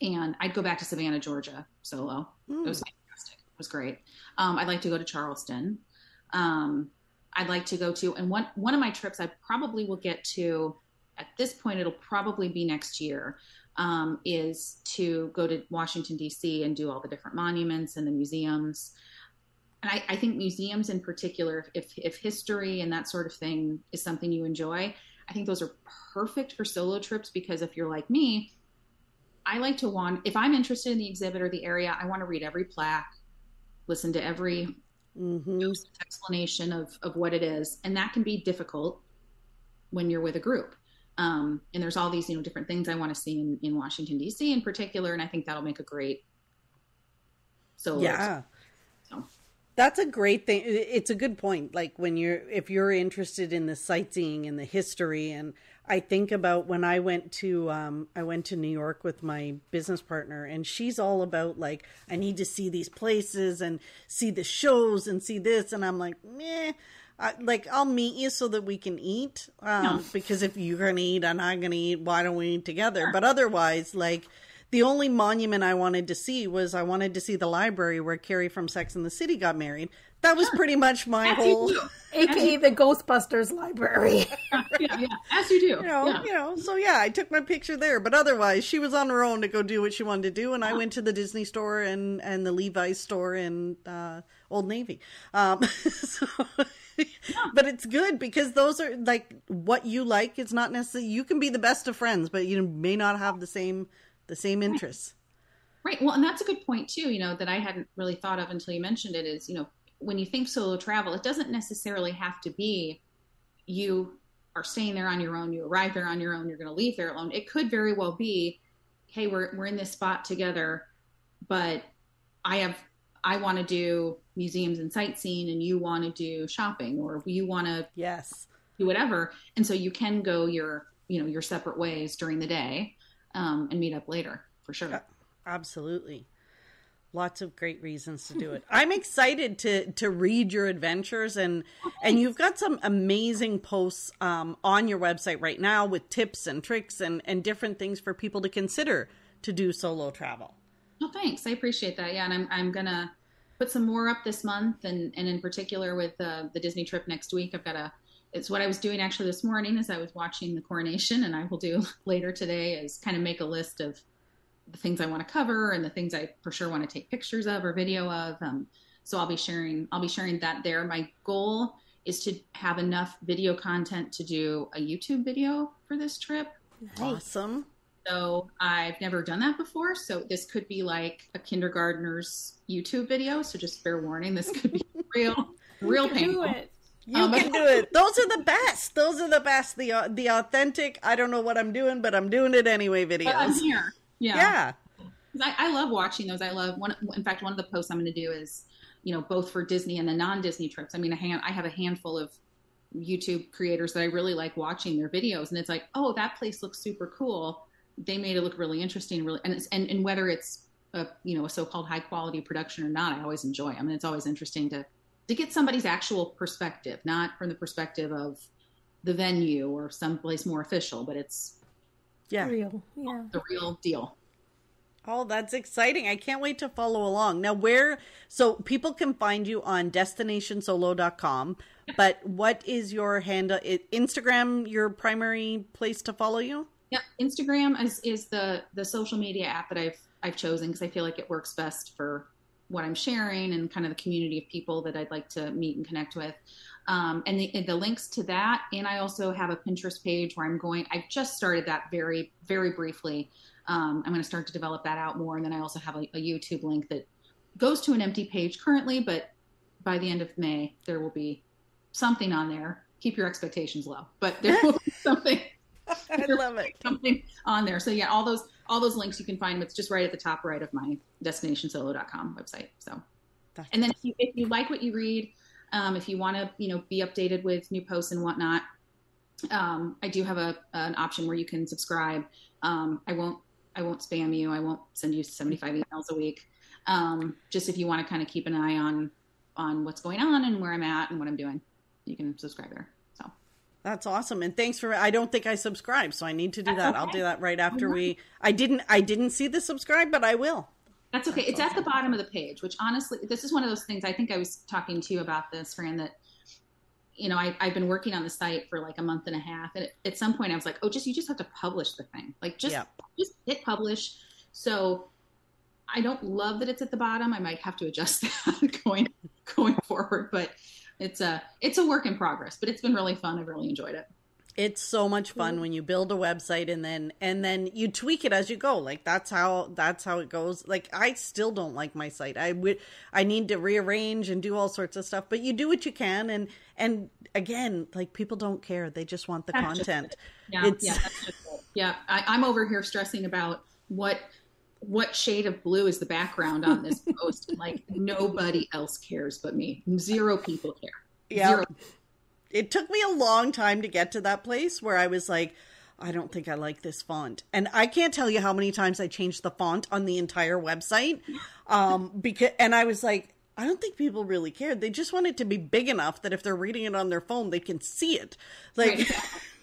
and I'd go back to Savannah, Georgia, solo. Mm. It was fantastic. It was great. Um, I'd like to go to Charleston. Um, I'd like to go to, and one one of my trips I probably will get to. At this point, it'll probably be next year. Um, is to go to Washington D.C. and do all the different monuments and the museums. And I, I think museums in particular, if if history and that sort of thing is something you enjoy, I think those are perfect for solo trips because if you're like me, I like to want if I'm interested in the exhibit or the area, I want to read every plaque listen to every mm-hmm. explanation of, of what it is. And that can be difficult when you're with a group. Um, and there's all these, you know, different things I want to see in, in Washington, D.C. in particular. And I think that'll make a great So Yeah. So. That's a great thing. It's a good point. Like when you're, if you're interested in the sightseeing and the history and I think about when I went to um, I went to New York with my business partner, and she's all about like I need to see these places and see the shows and see this, and I'm like, meh. I, like I'll meet you so that we can eat, um, no. because if you're gonna eat I'm not gonna eat, why don't we eat together? But otherwise, like the only monument I wanted to see was I wanted to see the library where Carrie from Sex and the City got married. That was pretty much my As whole. you do. AKA the Ghostbusters library. yeah, yeah, as you do. You know, yeah. you know, so yeah, I took my picture there, but otherwise, she was on her own to go do what she wanted to do, and I went to the Disney store and and the Levi's store in uh, Old Navy. Um, so, but it's good because those are like what you like. It's not necessarily you can be the best of friends, but you may not have the same the same interests. Right. Well, and that's a good point too, you know, that I hadn't really thought of until you mentioned it is, you know, when you think solo travel, it doesn't necessarily have to be you are staying there on your own, you arrive there on your own, you're going to leave there alone. It could very well be, hey, we're we're in this spot together, but I have I want to do museums and sightseeing and you want to do shopping or you want to Yes. do whatever. And so you can go your, you know, your separate ways during the day um, and meet up later for sure. Yeah. Absolutely. Lots of great reasons to do it. I'm excited to to read your adventures and and you've got some amazing posts um, on your website right now with tips and tricks and and different things for people to consider to do solo travel. Oh, thanks. I appreciate that. Yeah, and I'm I'm gonna put some more up this month, and and in particular with uh, the Disney trip next week. I've got a. It's what I was doing actually this morning as I was watching the coronation, and I will do later today is kind of make a list of the things I want to cover and the things I for sure want to take pictures of or video of. Um, so I'll be sharing I'll be sharing that there. My goal is to have enough video content to do a YouTube video for this trip. Awesome. So I've never done that before. So this could be like a kindergartner's YouTube video. So just fair warning, this could be real, real painful. Do it. You Um, can do it. Those are the best. Those are the best. The uh, the authentic. I don't know what I'm doing, but I'm doing it anyway. But I'm here. Yeah. Yeah. I, I love watching those. I love one. In fact, one of the posts I'm going to do is, you know, both for Disney and the non-Disney trips. I mean, hand, I have a handful of YouTube creators that I really like watching their videos, and it's like, oh, that place looks super cool. They made it look really interesting, really, and it's and, and whether it's a you know a so-called high quality production or not, I always enjoy. I mean, it's always interesting to to get somebody's actual perspective, not from the perspective of the venue or someplace more official, but it's Yeah. Real. Yeah. the real deal. Oh, that's exciting. I can't wait to follow along. Now, where, so people can find you on destinationsolo.com, but what is your handle? Instagram, your primary place to follow you? Yeah, Instagram is, is the the social media app that I've I've chosen because I feel like it works best for what I'm sharing and kind of the community of people that I'd like to meet and connect with. Um, and the, the links to that, and I also have a Pinterest page where I'm going. I've just started that very very briefly. Um, I'm going to start to develop that out more, and then I also have a, a YouTube link that goes to an empty page currently, but by the end of May there will be something on there. Keep your expectations low, but there will be something I love it. something on there. So yeah, all those all those links you can find. It's just right at the top right of my destinationsolo.com website. So, That's and then if you, if you like what you read, um, if you want to you know be updated with new posts and whatnot, um, I do have a an option where you can subscribe. Um, I won't I won't spam you. I won't send you 75 emails a week. Um, just if you want to kind of keep an eye on on what's going on and where I'm at and what I'm doing, you can subscribe there. That's awesome. And thanks for I don't think I subscribe, so I need to do That's that. I'll do that right after we I didn't I didn't see the subscribe, but I will. That's okay. it's at the bottom of the page, which honestly, this is one of those things. I think I was talking to you about this, Fran, that, you know, I, I've been working on the site for like a month and a half. And at some point I was like, oh, just, you just have to publish the thing. Like just, Yeah. just hit publish. So I don't love that it's at the bottom. I might have to adjust that going, going forward, but it's a, it's a work in progress, but it's been really fun. I've really enjoyed it. It's so much fun when you build a website and then and then you tweak it as you go. Like that's how that's how it goes. Like I still don't like my site. I would I need to rearrange and do all sorts of stuff, but you do what you can and and again, like people don't care. They just want the That's content. Yeah, It's- yeah, that's just it. yeah. I, I'm over here stressing about what what shade of blue is the background on this post. like nobody else cares but me. Zero people care. Yeah. Zero. It took me a long time to get to that place where I was like, I don't think I like this font. And I can't tell you how many times I changed the font on the entire website. Um, because, and I was like, I don't think people really cared. They just want it to be big enough that if they're reading it on their phone, they can see it. Like, Right.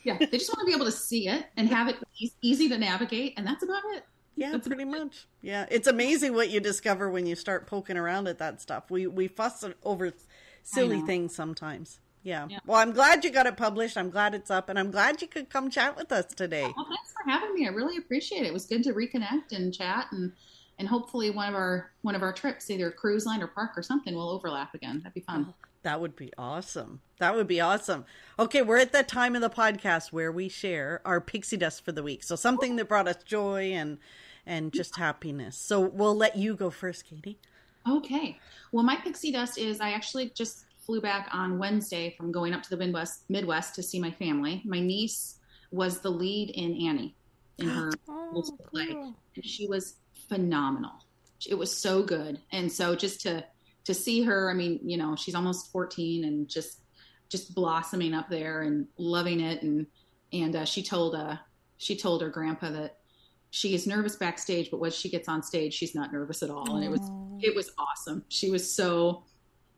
Yeah, they just want to be able to see it and have it easy to navigate, and that's about it. Yeah, pretty much. Yeah, it's amazing what you discover when you start poking around at that stuff. We we fuss over silly things sometimes. Yeah. yeah. Well, I'm glad you got it published. I'm glad it's up, and I'm glad you could come chat with us today. Well, thanks for having me. I really appreciate it. It was good to reconnect and chat, and and hopefully one of our one of our trips, either cruise line or park or something, will overlap again. That'd be fun. Oh, that would be awesome. That would be awesome. Okay, we're at that time of the podcast where we share our pixie dust for the week. So something that brought us joy and and just happiness. So we'll let you go first, Katie. Okay. Well, my pixie dust is I actually just flew back on Wednesday from going up to the Midwest, Midwest to see my family. My niece was the lead in Annie in her oh, play, cool. and she was phenomenal. It was so good, and so just to to see her, I mean, you know, she's almost fourteen and just just blossoming up there and loving it, and and uh, she told uh she told her grandpa that she is nervous backstage, but once she gets on stage, she's not nervous at all, and it was it was awesome. She was so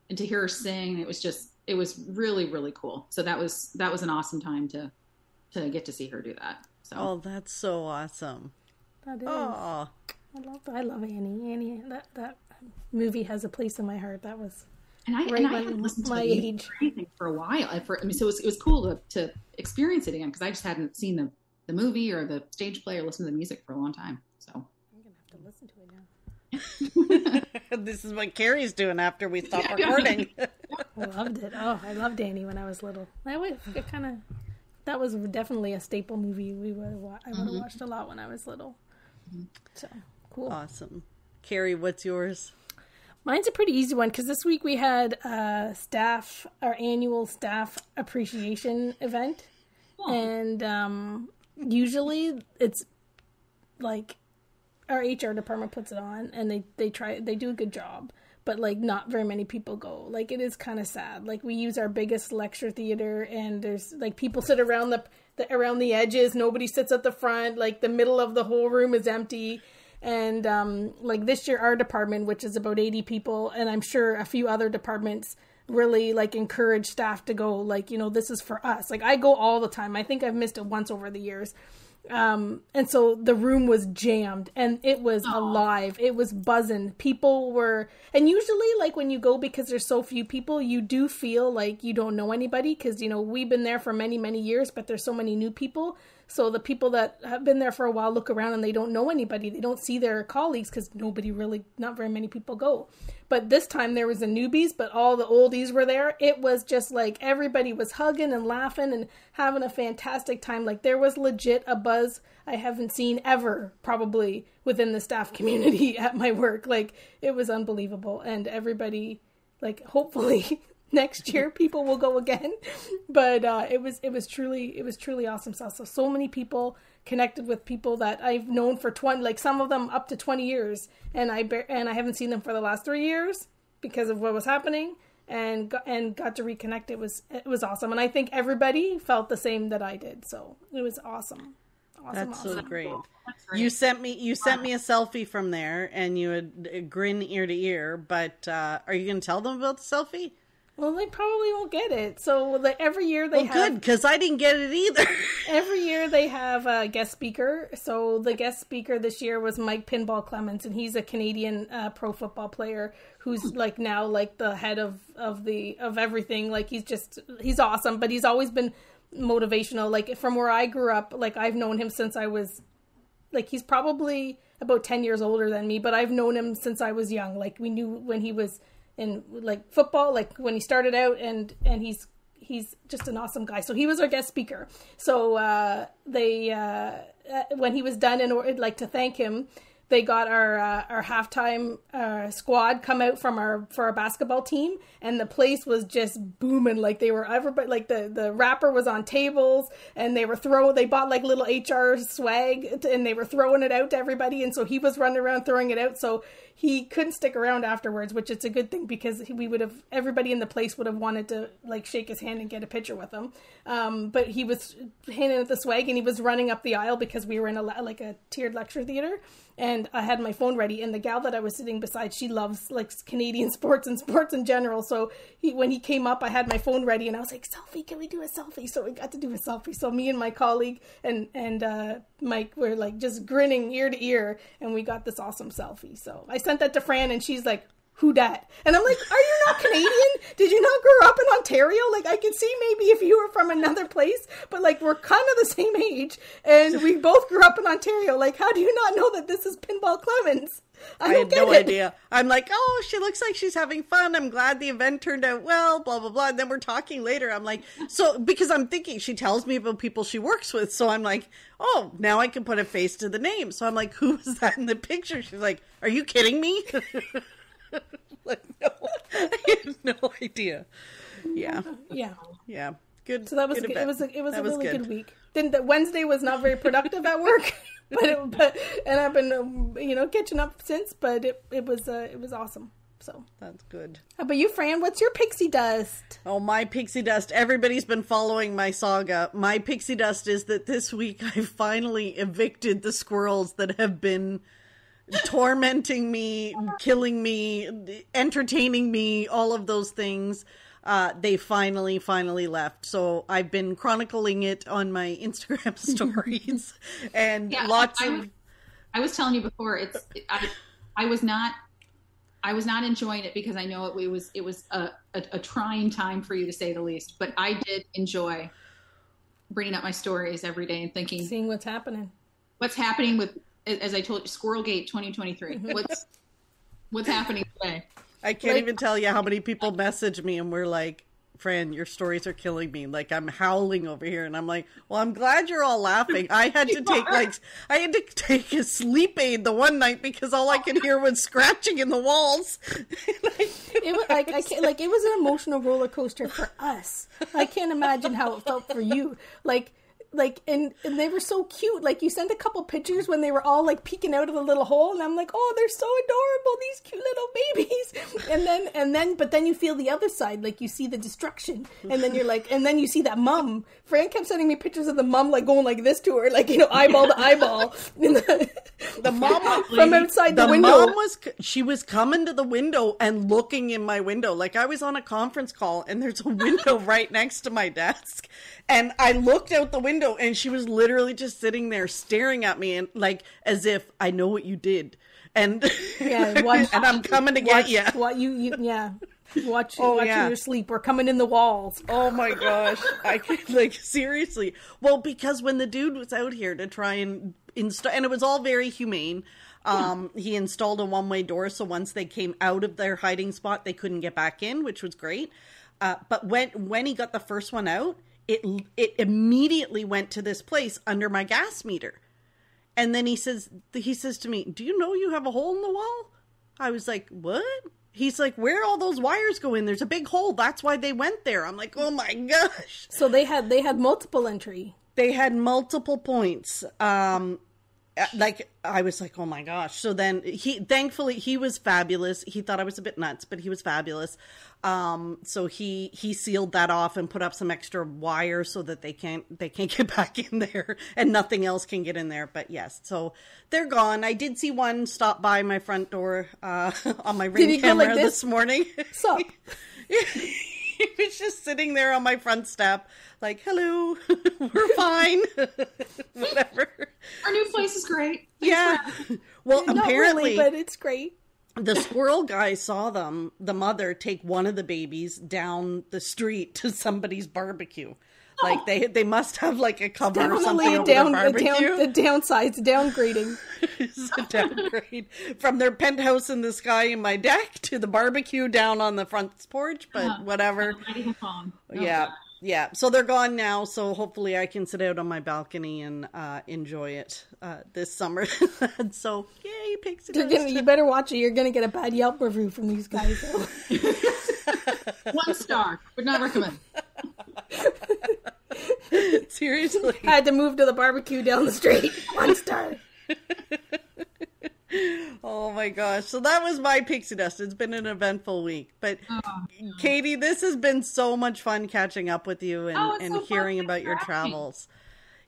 and to hear her sing, it was just it was really really cool. So that was that was an awesome time to to get to see her do that. So oh, that's so awesome. That is. Oh. I love I love Annie. Annie that that movie has a place in my heart. That was and I, right and I hadn't listened to my age anything for a while. I, for, I mean, so it was, it was cool to, to experience it again because I just hadn't seen the, the movie or the stage play or listened to the music for a long time. So I'm gonna have to listen to it now. this is what Carrie's doing after we stop recording. I loved it. Oh, I loved Annie when I was little. I was kind of that was definitely a staple movie we would have I would have mm-hmm. watched a lot when I was little. So cool, awesome. Carrie, what's yours? Mine's a pretty easy one because this week we had uh, staff our annual staff appreciation event, oh. and um, usually it's like our HR department puts it on and they they try they do a good job but like not very many people go. Like it is kind of sad. Like we use our biggest lecture theater and there's like people sit around the, the around the edges. Nobody sits at the front. Like the middle of the whole room is empty and um like this year our department which is about 80 people and i'm sure a few other departments really like encourage staff to go like you know this is for us. Like i go all the time. I think i've missed it once over the years. Um and so the room was jammed and it was Aww. alive. It was buzzing. People were and usually like when you go because there's so few people you do feel like you don't know anybody because you know we've been there for many many years but there's so many new people so the people that have been there for a while look around and they don't know anybody. They don't see their colleagues because nobody really, not very many people go. But this time there was the newbies, but all the oldies were there. It was just like everybody was hugging and laughing and having a fantastic time. Like there was legit a buzz I haven't seen ever, probably within the staff community at my work. Like it was unbelievable. And everybody, like, hopefully next year people will go again but uh, it was it was truly it was truly awesome stuff so so many people connected with people that i've known for 20 like some of them up to 20 years and i and i haven't seen them for the last three years because of what was happening and got, and got to reconnect it was it was awesome and i think everybody felt the same that i did so it was awesome Awesome, That's awesome. so great. great. You sent me you sent me a selfie from there, and you had a grin ear to ear. But uh, are you going to tell them about the selfie? Well, they probably won't get it. So like, every year they well, have good because I didn't get it either. every year they have a guest speaker. So the guest speaker this year was Mike Pinball Clemons, and he's a Canadian uh, pro football player who's hmm. like now like the head of of the of everything. Like he's just he's awesome, but he's always been motivational. Like from where I grew up, like I've known him since I was like he's probably about 10 years older than me, but I've known him since I was young. Like we knew when he was in like football, like when he started out, and and he's he's just an awesome guy. So he was our guest speaker. So uh, they uh, uh when he was done, and order like to thank him, they got our uh, our halftime uh, squad come out from our for our basketball team, and the place was just booming. Like they were everybody like the the rapper was on tables, and they were throwing. They bought like little HR swag, and they were throwing it out to everybody. And so he was running around throwing it out. So he couldn't stick around afterwards, which is a good thing because we would have everybody in the place would have wanted to like shake his hand and get a picture with him. Um, but he was handing out the swag, and he was running up the aisle because we were in a like a tiered lecture theater and I had my phone ready. And the gal that I was sitting beside, she loves like Canadian sports and sports in general. So he, when he came up, I had my phone ready, and I was like, "Selfie, can we do a selfie?" So we got to do a selfie. So me and my colleague and and uh, Mike were like just grinning ear to ear, and we got this awesome selfie. So I sent that to Fran, and she's like, who dat? And I'm like, are you not Canadian? Did you not grow up in Ontario? Like, I can see maybe if you were from another place, but like, we're kind of the same age and we both grew up in Ontario. Like, how do you not know that this is Pinball Clemons? I, I had no it. idea. I'm like, oh, she looks like she's having fun. I'm glad the event turned out well, blah, blah, blah. And then we're talking later. I'm like, so, because I'm thinking she tells me about people she works with. So I'm like, oh, now I can put a face to the name. So I'm like, who was that in the picture? She's like, are you kidding me? like, no, I have no idea. Yeah, yeah, yeah. Good. So that was good. it was a, it was that a really good. good. week. Then the Wednesday was not very productive at work, but it, but and I've been um, you know catching up since. But it it was uh, it was awesome. So that's good. How about you, Fran? What's your pixie dust? Oh, my pixie dust. Everybody's been following my saga. My pixie dust is that this week I finally evicted the squirrels that have been tormenting me, killing me, entertaining me, all of those things. Uh, they finally, finally left. So I've been chronicling it on my Instagram stories, and yeah, lots I, I of. Was, I was telling you before. It's I, I was not. I was not enjoying it because I know it, it was it was a, a, a trying time for you to say the least. But I did enjoy bringing up my stories every day and thinking, seeing what's happening, what's happening with as I told you, Squirrelgate 2023. What's what's happening today? I can't like, even tell you how many people message me and we're like, Fran, your stories are killing me. Like I'm howling over here, and I'm like, well, I'm glad you're all laughing. I had to take like I had to take a sleep aid the one night because all I could hear was scratching in the walls. it was like I can't, like it was an emotional roller coaster for us. I can't imagine how it felt for you. Like like and, and they were so cute. Like you sent a couple pictures when they were all like peeking out of the little hole and i'm like oh they're so adorable these cute little babies. And then and then but then you feel the other side like you see the destruction. And then you're like and then you see that mom fran kept sending me pictures of the mom like going like this to her like you know eyeball to eyeball. The, the mom from outside the, the window. mom was she was coming to the window and looking in my window. Like i was on a conference call and there's a window right next to my desk. And I looked out the window and she was literally just sitting there staring at me and like as if I know what you did. And yeah, watch, and I'm coming to watch, get you. What you, you yeah. Watch, oh, watching yeah. your sleep. We're coming in the walls. Oh my gosh! I like seriously. Well, because when the dude was out here to try and install, and it was all very humane. Um. He installed a one-way door, so once they came out of their hiding spot, they couldn't get back in, which was great. Uh, but when when he got the first one out, it it immediately went to this place under my gas meter. And then he says he says to me, "Do you know you have a hole in the wall?" I was like, "What?" He's like, "Where all those wires go in? There's a big hole. That's why they went there." I'm like, "Oh my gosh." So they had they had multiple entry. They had multiple points. Um like I was like, oh my gosh. So then he, thankfully, he was fabulous. He thought I was a bit nuts, but he was fabulous. Um, so he he sealed that off and put up some extra wire so that they can't they can't get back in there and nothing else can get in there. But yes, so they're gone. I did see one stop by my front door uh, on my ring camera like this? this? morning. So. he was just sitting there on my front step, like, "Hello, we're fine, whatever." Our new place is great. Thanks yeah. Well, Not apparently, really, but it's great. The squirrel guy saw them, the mother, take one of the babies down the street to somebody's barbecue. Like they they must have like a cover Definitely or something over down, their barbecue. The, down, the downsides, downgrading. it's a downgrade from their penthouse in the sky in my deck to the barbecue down on the front porch. But uh, whatever. yeah, yeah. So they're gone now. So hopefully I can sit out on my balcony and uh, enjoy it uh, this summer. so yay, pixie dust. You better watch it. You're gonna get a bad Yelp review from these guys. One star. Would not recommend. Seriously. I had to move to the barbecue down the street. One star. oh my gosh. So that was my pixie dust. It's been an eventful week. But oh, Katie, this has been so much fun catching up with you and, oh, and so hearing about your travels.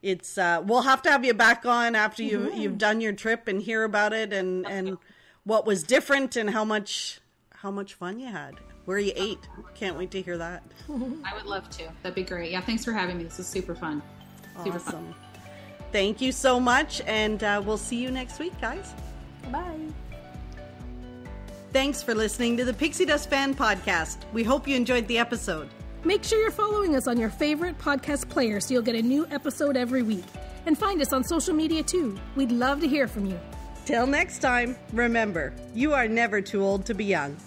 it's uh, we'll have to have you back on after you mm-hmm. you've done your trip and hear about it and and what was different and how much how much fun you had where you ate can't wait to hear that. I would love to. That'd be great. Yeah thanks for having me. This is super fun. Super awesome. fun thank you so much and uh, we'll see you next week guys. Bye. Thanks for listening to the pixie dust fan podcast. We hope you enjoyed the episode. Make sure you're following us on your favorite podcast player so you'll get a new episode every week. And find us on social media too. We'd love to hear from you. Till next time, remember, you are never too old to be young.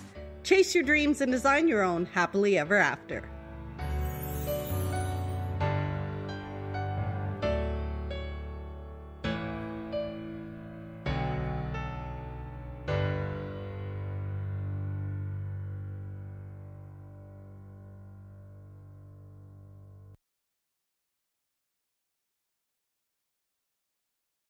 Chase your dreams and design your own happily ever after.